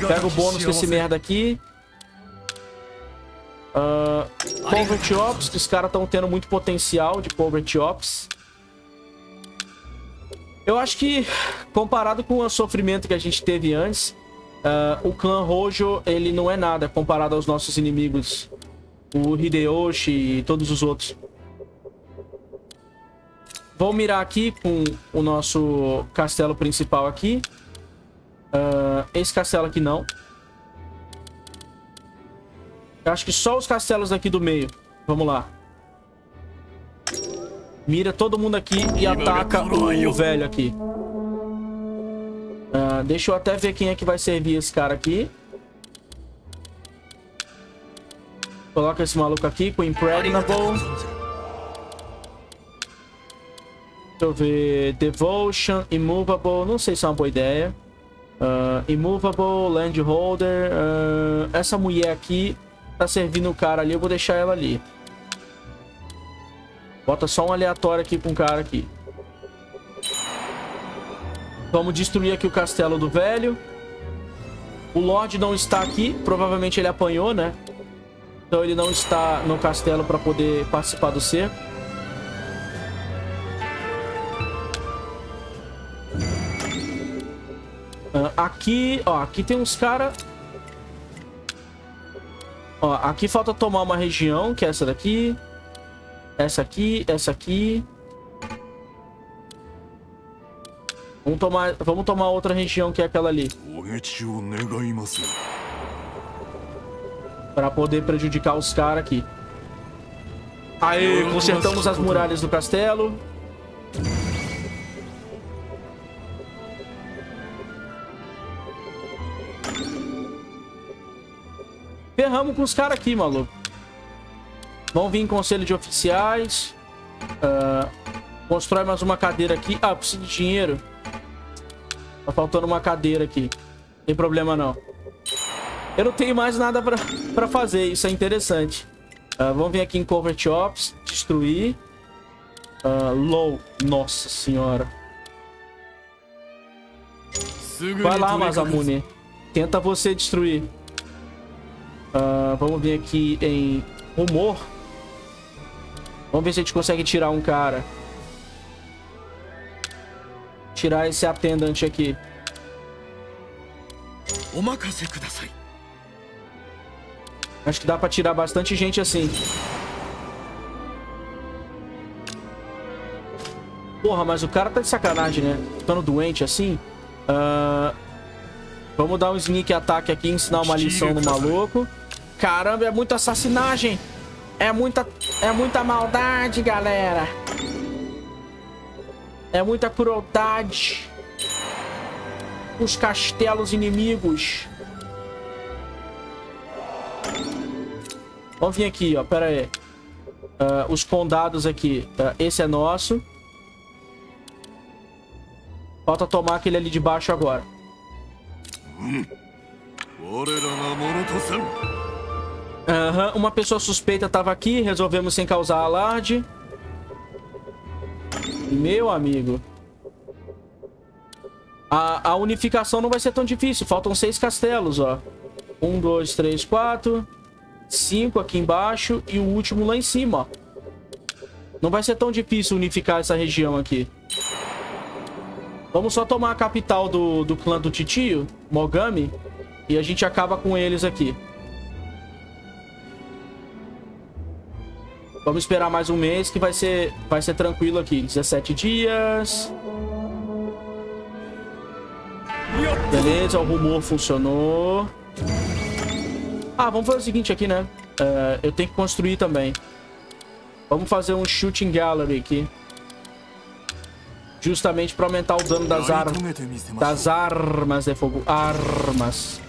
Pega o bônus com esse merda aqui. Uh, Poverty Ops, os caras estão tendo muito potencial de Poverty Ops. Eu acho que, comparado com o sofrimento que a gente teve antes, uh, o clã Rojo, ele não é nada comparado aos nossos inimigos. O Hideyoshi e todos os outros. Vou mirar aqui com o nosso castelo principal aqui. Uh, esse castelo aqui não. Eu acho que só os castelos aqui do meio. Vamos lá. Mira todo mundo aqui e ataca o velho aqui. Uh, deixa eu até ver quem é que vai servir esse cara aqui. Coloca esse maluco aqui com Impregnable. Deixa eu ver. Devotion, Immovable. Não sei se é uma boa ideia. Uh, immovable, Landholder. Uh, essa mulher aqui. tá servindo o cara ali, eu vou deixar ela ali. Bota só um aleatório aqui com o cara aqui. Vamos destruir aqui o castelo do velho. O Lorde não está aqui. Provavelmente ele apanhou, né? Então ele não está no castelo para poder participar do cerco. Uh, aqui, ó, aqui tem uns caras... Ó, aqui falta tomar uma região, que é essa daqui. Essa aqui, essa aqui. Vamos tomar, vamos tomar outra região que é aquela ali. Pra poder prejudicar os caras aqui. Aê, consertamos as muralhas do castelo. Ferramos com os caras aqui, maluco. Vamos vir em conselho de oficiais. Uh, constrói mais uma cadeira aqui. Ah, preciso de dinheiro. Tá faltando uma cadeira aqui. Não tem problema não. Eu não tenho mais nada pra, pra fazer. Isso é interessante. Uh, vamos vir aqui em Covert Ops. Destruir. Uh, low. Nossa senhora. Vai lá, Masamune. Tenta você destruir. Uh, vamos vir aqui em rumor. Vamos ver se a gente consegue tirar um cara. Tirar esse atendante aqui. Acho que dá pra tirar bastante gente assim. Porra, mas o cara tá de sacanagem, né? Ficando doente assim. Uh, vamos dar um sneak ataque aqui, ensinar uma lição no maluco. Caramba, é muita assassinagem. É muita, é muita maldade, galera. É muita crueldade. Os castelos inimigos. Vamos vir aqui, ó. Pera aí. Uh, os condados aqui. Uh, esse é nosso. Falta tomar aquele ali de baixo agora. Hum. Uhum, uma pessoa suspeita estava aqui, resolvemos sem causar alarde. Meu amigo. A, a unificação não vai ser tão difícil. Faltam seis castelos, ó. Um, dois, três, quatro. Cinco aqui embaixo e o último lá em cima, ó. Não vai ser tão difícil unificar essa região aqui. Vamos só tomar a capital do, do clã do Titio, Mogami, e a gente acaba com eles aqui. Vamos esperar mais um mês que vai ser, vai ser tranquilo aqui. 17 dias. Beleza, o rumor funcionou. Ah, vamos fazer o seguinte aqui, né? Uh, eu tenho que construir também. Vamos fazer um shooting gallery aqui. Justamente para aumentar o dano das, ar das armas de fogo. Armas.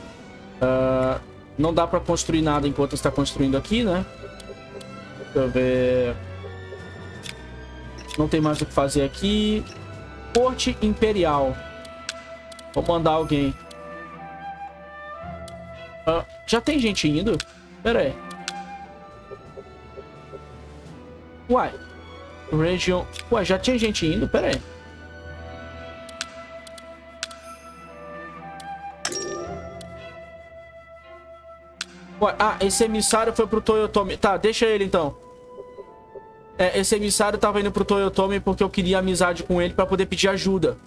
Uh, não dá para construir nada enquanto está construindo aqui, né? Deixa eu ver. Não tem mais o que fazer aqui. Corte Imperial. Vou mandar alguém. Uh, já tem gente indo? Pera aí. Uai. Region... Ué, já tinha gente indo? Pera aí. Ué, ah, esse emissário foi pro Toyotomi. Tá, deixa ele então. É, esse emissário tava indo pro Toyotomi porque eu queria amizade com ele pra poder pedir ajuda.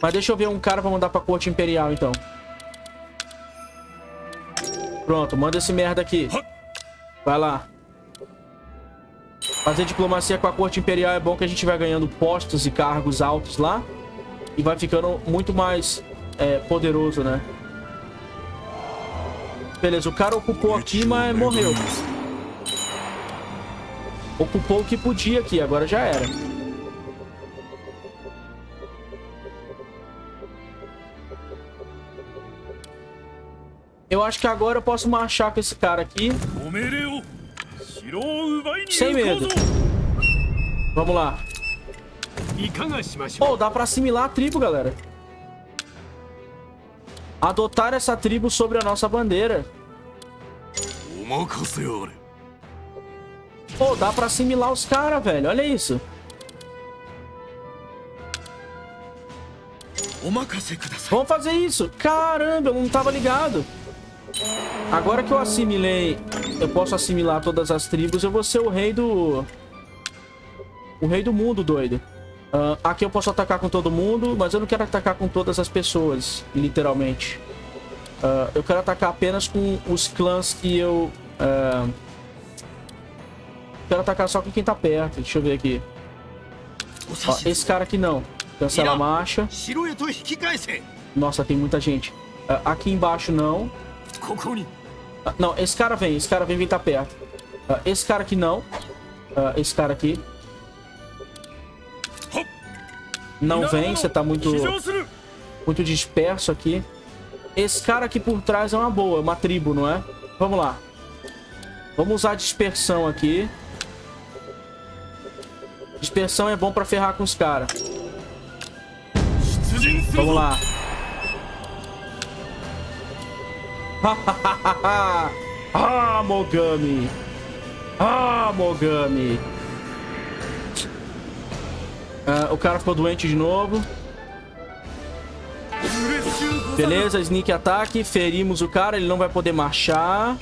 Mas deixa eu ver um cara pra mandar pra corte imperial, então. Pronto, manda esse merda aqui. Vai lá. Fazer diplomacia com a corte imperial é bom que a gente vai ganhando postos e cargos altos lá. E vai ficando muito mais é, poderoso, né? Beleza, o cara ocupou aqui, mas morreu. Ocupou o que podia aqui, agora já era. Eu acho que agora eu posso marchar com esse cara aqui. Sem medo. Vamos lá. Oh, dá pra assimilar a tribo, galera adotar essa tribo sobre a nossa bandeira. Pô, dá pra assimilar os caras, velho. Olha isso. Vamos fazer isso. Caramba, eu não tava ligado. Agora que eu assimilei, eu posso assimilar todas as tribos, eu vou ser o rei do... O rei do mundo, doido. Uh, aqui eu posso atacar com todo mundo, mas eu não quero atacar com todas as pessoas, literalmente. Uh, eu quero atacar apenas com os clãs que eu... Uh, quero atacar só com quem tá perto. Deixa eu ver aqui. Ó, esse cara aqui não. Cancela a marcha. Nossa, tem muita gente. Uh, aqui embaixo não. Uh, não, esse cara vem. Esse cara vem, vem tá perto. Uh, esse cara aqui não. esse cara aqui. Não vem, você tá muito, muito disperso aqui. Esse cara aqui por trás é uma boa, é uma tribo, não é? Vamos lá. Vamos usar dispersão aqui. Dispersão é bom pra ferrar com os caras. Vamos lá. ah, Mogami. Ah, Mogami. Ah, o cara ficou doente de novo. Beleza, sneak ataque. Ferimos o cara, ele não vai poder marchar.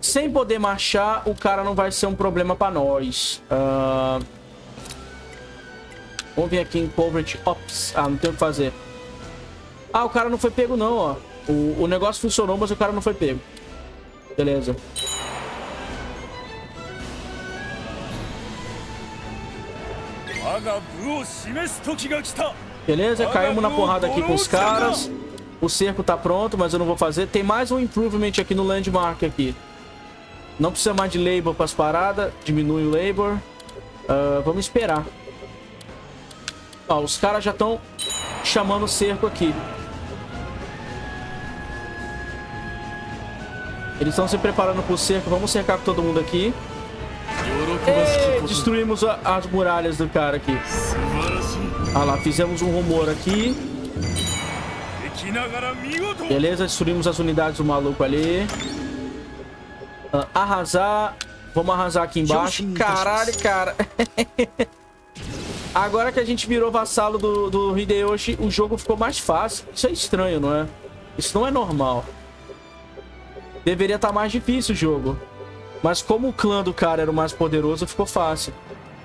Sem poder marchar, o cara não vai ser um problema pra nós. Uh... Vamos vir aqui em Poverty Ops. Ah, não tem o que fazer. Ah, o cara não foi pego não, ó. O, o negócio funcionou, mas o cara não foi pego. Beleza. Beleza, caímos na porrada aqui com os caras. O cerco tá pronto, mas eu não vou fazer. Tem mais um improvement aqui no landmark aqui. Não precisa mais de labor para as paradas. Diminui o labor. Uh, vamos esperar. Ó, os caras já estão chamando o cerco aqui. Eles estão se preparando para o cerco. Vamos cercar com todo mundo aqui. Destruímos a, as muralhas do cara aqui. Ah lá, fizemos um rumor aqui. Beleza, destruímos as unidades do maluco ali. Ah, arrasar. Vamos arrasar aqui embaixo. Caralho, cara. Agora que a gente virou vassalo do, do Hideyoshi, o jogo ficou mais fácil. Isso é estranho, não é? Isso não é normal. Deveria estar tá mais difícil o jogo. Mas como o clã do cara era o mais poderoso, ficou fácil.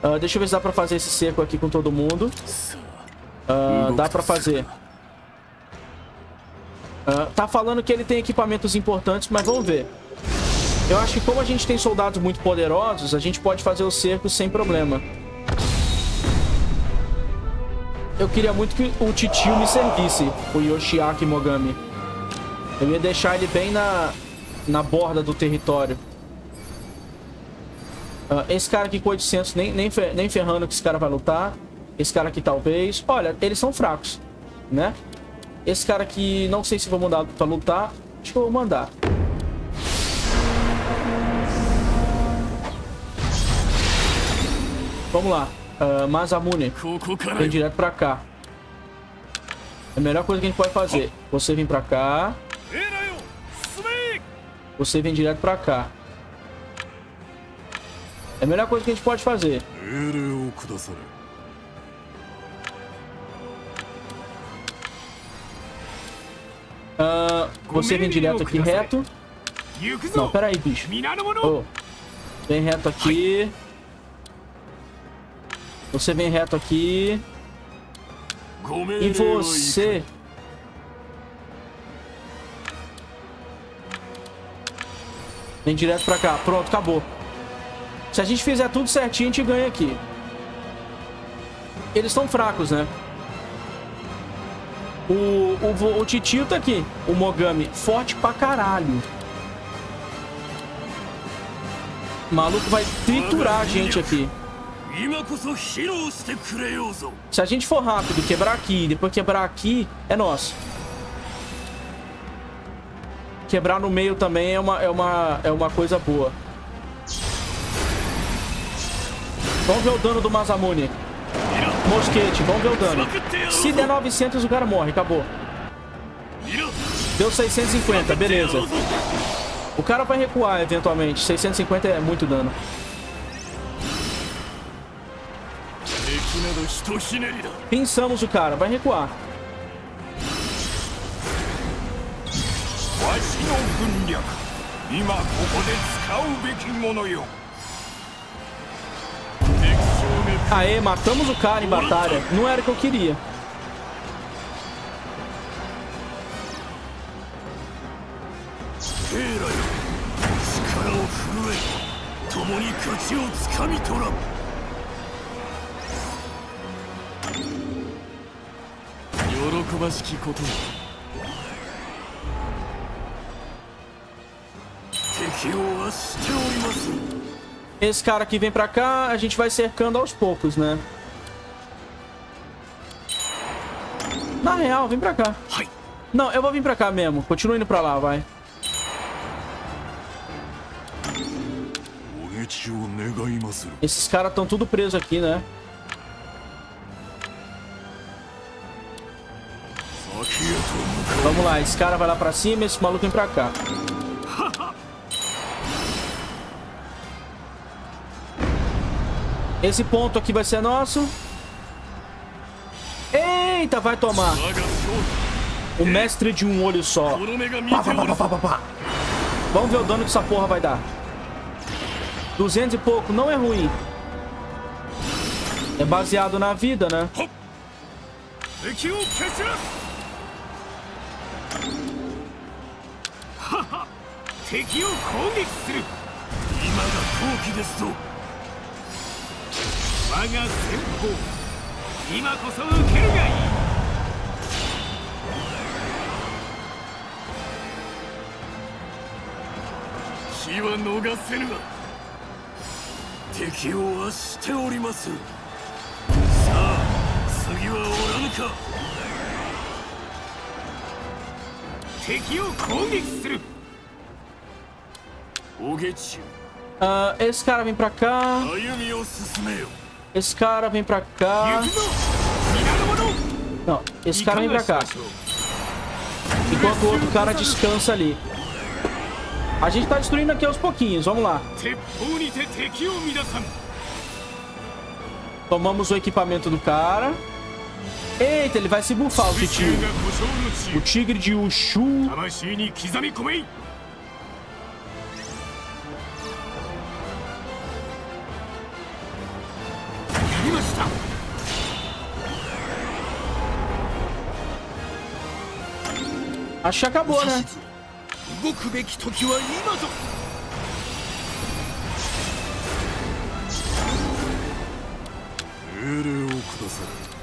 Ah, deixa eu ver se dá pra fazer esse seco aqui com todo mundo. Ah, dá pra fazer. Ah, tá falando que ele tem equipamentos importantes, mas vamos ver. Eu acho que como a gente tem soldados muito poderosos, a gente pode fazer o cerco sem problema. Eu queria muito que o Titio me servisse, o Yoshiaki Mogami. Eu ia deixar ele bem na, na borda do território. Ah, esse cara aqui com 800, nem, nem, nem ferrando que esse cara vai lutar. Esse cara aqui talvez. Olha, eles são fracos, né? Esse cara aqui, não sei se vou mandar pra lutar. Acho que eu vou mandar. Vamos lá. Uh, Masamune. Vem direto pra cá. É a melhor coisa que a gente pode fazer. Você vem pra cá. Você vem direto pra cá. É a melhor coisa que a gente pode fazer. Uh, você vem direto aqui reto. Não, peraí, bicho. Oh. Vem reto aqui. Você vem reto aqui. E você... Vem direto pra cá. Pronto, acabou. Se a gente fizer tudo certinho, a gente ganha aqui. Eles estão fracos, né? O, o, o Titio tá aqui. O Mogami, forte pra caralho. O maluco vai triturar a gente aqui. Se a gente for rápido, quebrar aqui, depois quebrar aqui, é nosso. Quebrar no meio também é uma, é uma, é uma coisa boa. Vamos ver o dano do Masamune. Mosquete, vamos ver o dano. Se der 900, o cara morre. Acabou. Deu 650, beleza. O cara vai recuar, eventualmente. 650 é muito dano. Pensamos o cara, vai recuar. Aê, matamos o cara em batalha. Não era o que eu queria. 兵ら esse cara aqui vem pra cá, a gente vai cercando aos poucos, né? Na real, vem pra cá. Não, eu vou vir pra cá mesmo. Continua indo pra lá, vai. Esses caras estão tudo presos aqui, né? Vamos lá, esse cara vai lá pra cima, esse maluco vem pra cá. Esse ponto aqui vai ser nosso. Eita, vai tomar. O mestre de um olho só. Pá, pá, pá, Vamos ver o dano que essa porra vai dar. 200 e pouco não é ruim. É baseado na vida, né? Haha! 我が先鋒今こそ受けるがいい。気は逃せぬが敵をはしております。さあ次はおらぬか。敵を攻撃する。お下中 Ah, esse cara vem pra cá. Esse cara vem pra cá. Não, esse cara vem pra cá. Enquanto o outro cara descansa ali. A gente tá destruindo aqui aos pouquinhos, vamos lá. Tomamos o equipamento do cara. Eita, ele vai se bufar, o tigre. O tigre de Ushu. Acho que acabou, né?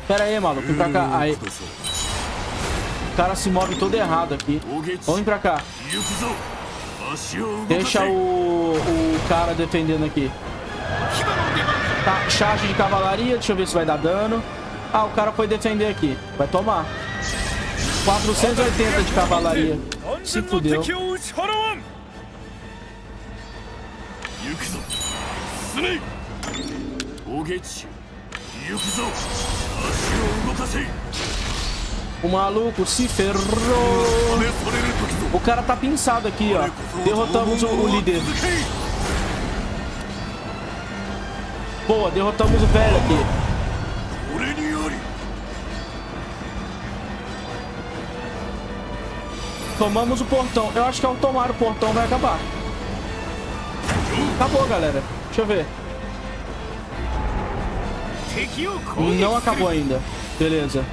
Pera aí, maluco. Vem pra cá. Aí. O cara se move todo errado aqui. Vamos pra cá. Deixa o, o cara defendendo aqui. Tá, charge de cavalaria. Deixa eu ver se vai dar dano. Ah, o cara foi defender aqui. Vai tomar. 480 de cavalaria. Se fudeu. O maluco se ferrou. O cara tá pinçado aqui, ó. Derrotamos o, o líder. Boa, derrotamos o velho aqui. Tomamos o portão. Eu acho que ao tomar o portão vai acabar. Acabou, galera. Deixa eu ver. Não acabou ainda. Beleza.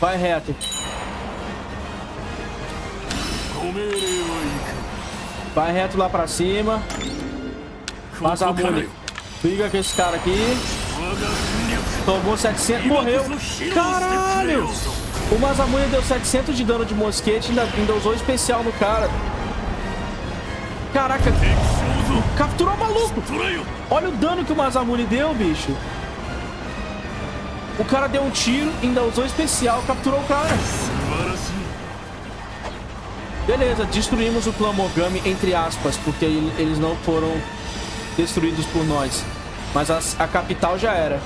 Vai reto. Vai reto lá pra cima. Faz a bullying. Briga com esse cara aqui. Tomou 700, morreu. Caralho! O Mazamune deu 700 de dano de mosquete e ainda, ainda usou especial no cara. Caraca. Capturou o maluco. Olha o dano que o Mazamune deu, bicho. O cara deu um tiro, ainda usou especial, capturou o cara. Beleza, destruímos o clã Mogami, entre aspas, porque eles não foram destruídos por nós. Mas a, a capital já era.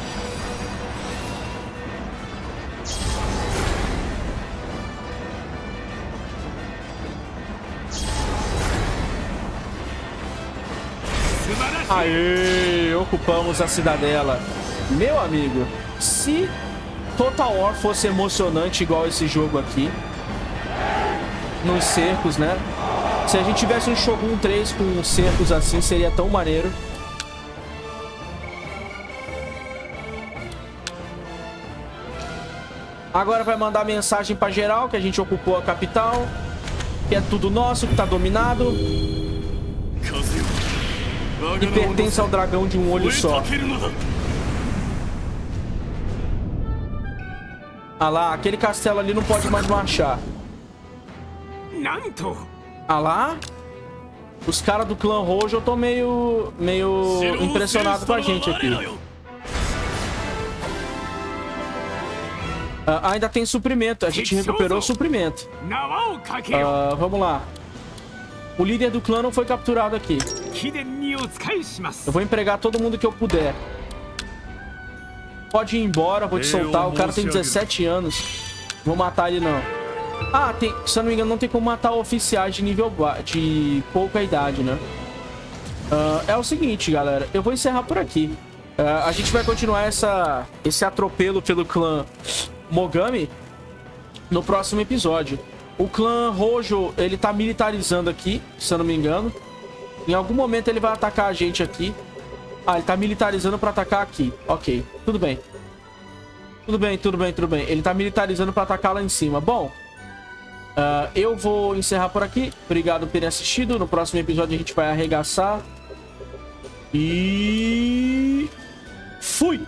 Aê, ocupamos a cidadela. Meu amigo, se Total War fosse emocionante igual esse jogo aqui, nos cercos, né? Se a gente tivesse um Shogun 3 com cercos assim, seria tão maneiro. Agora vai mandar mensagem pra geral que a gente ocupou a capital. Que é tudo nosso, que tá dominado e pertence ao dragão de um olho só. Ah lá, aquele castelo ali não pode mais marchar. Ah lá? Os caras do clã rojo eu tô meio, meio impressionado com a gente aqui. Ah, ainda tem suprimento. A gente recuperou suprimento. Ah, vamos lá. O líder do clã não foi capturado aqui. Eu vou empregar todo mundo que eu puder. Pode ir embora, vou te soltar. O cara tem 17 anos. Vou matar ele, não. Ah, tem, se eu não me engano, não tem como matar oficiais de nível de pouca idade, né? Uh, é o seguinte, galera. Eu vou encerrar por aqui. Uh, a gente vai continuar essa, esse atropelo pelo clã Mogami no próximo episódio. O clã Rojo, ele tá militarizando aqui, se eu não me engano. Em algum momento ele vai atacar a gente aqui. Ah, ele tá militarizando pra atacar aqui. Ok, tudo bem. Tudo bem, tudo bem, tudo bem. Ele tá militarizando pra atacar lá em cima. Bom, ah, eu vou encerrar por aqui. Obrigado por terem assistido. No próximo episódio a gente vai arregaçar. E... Fui!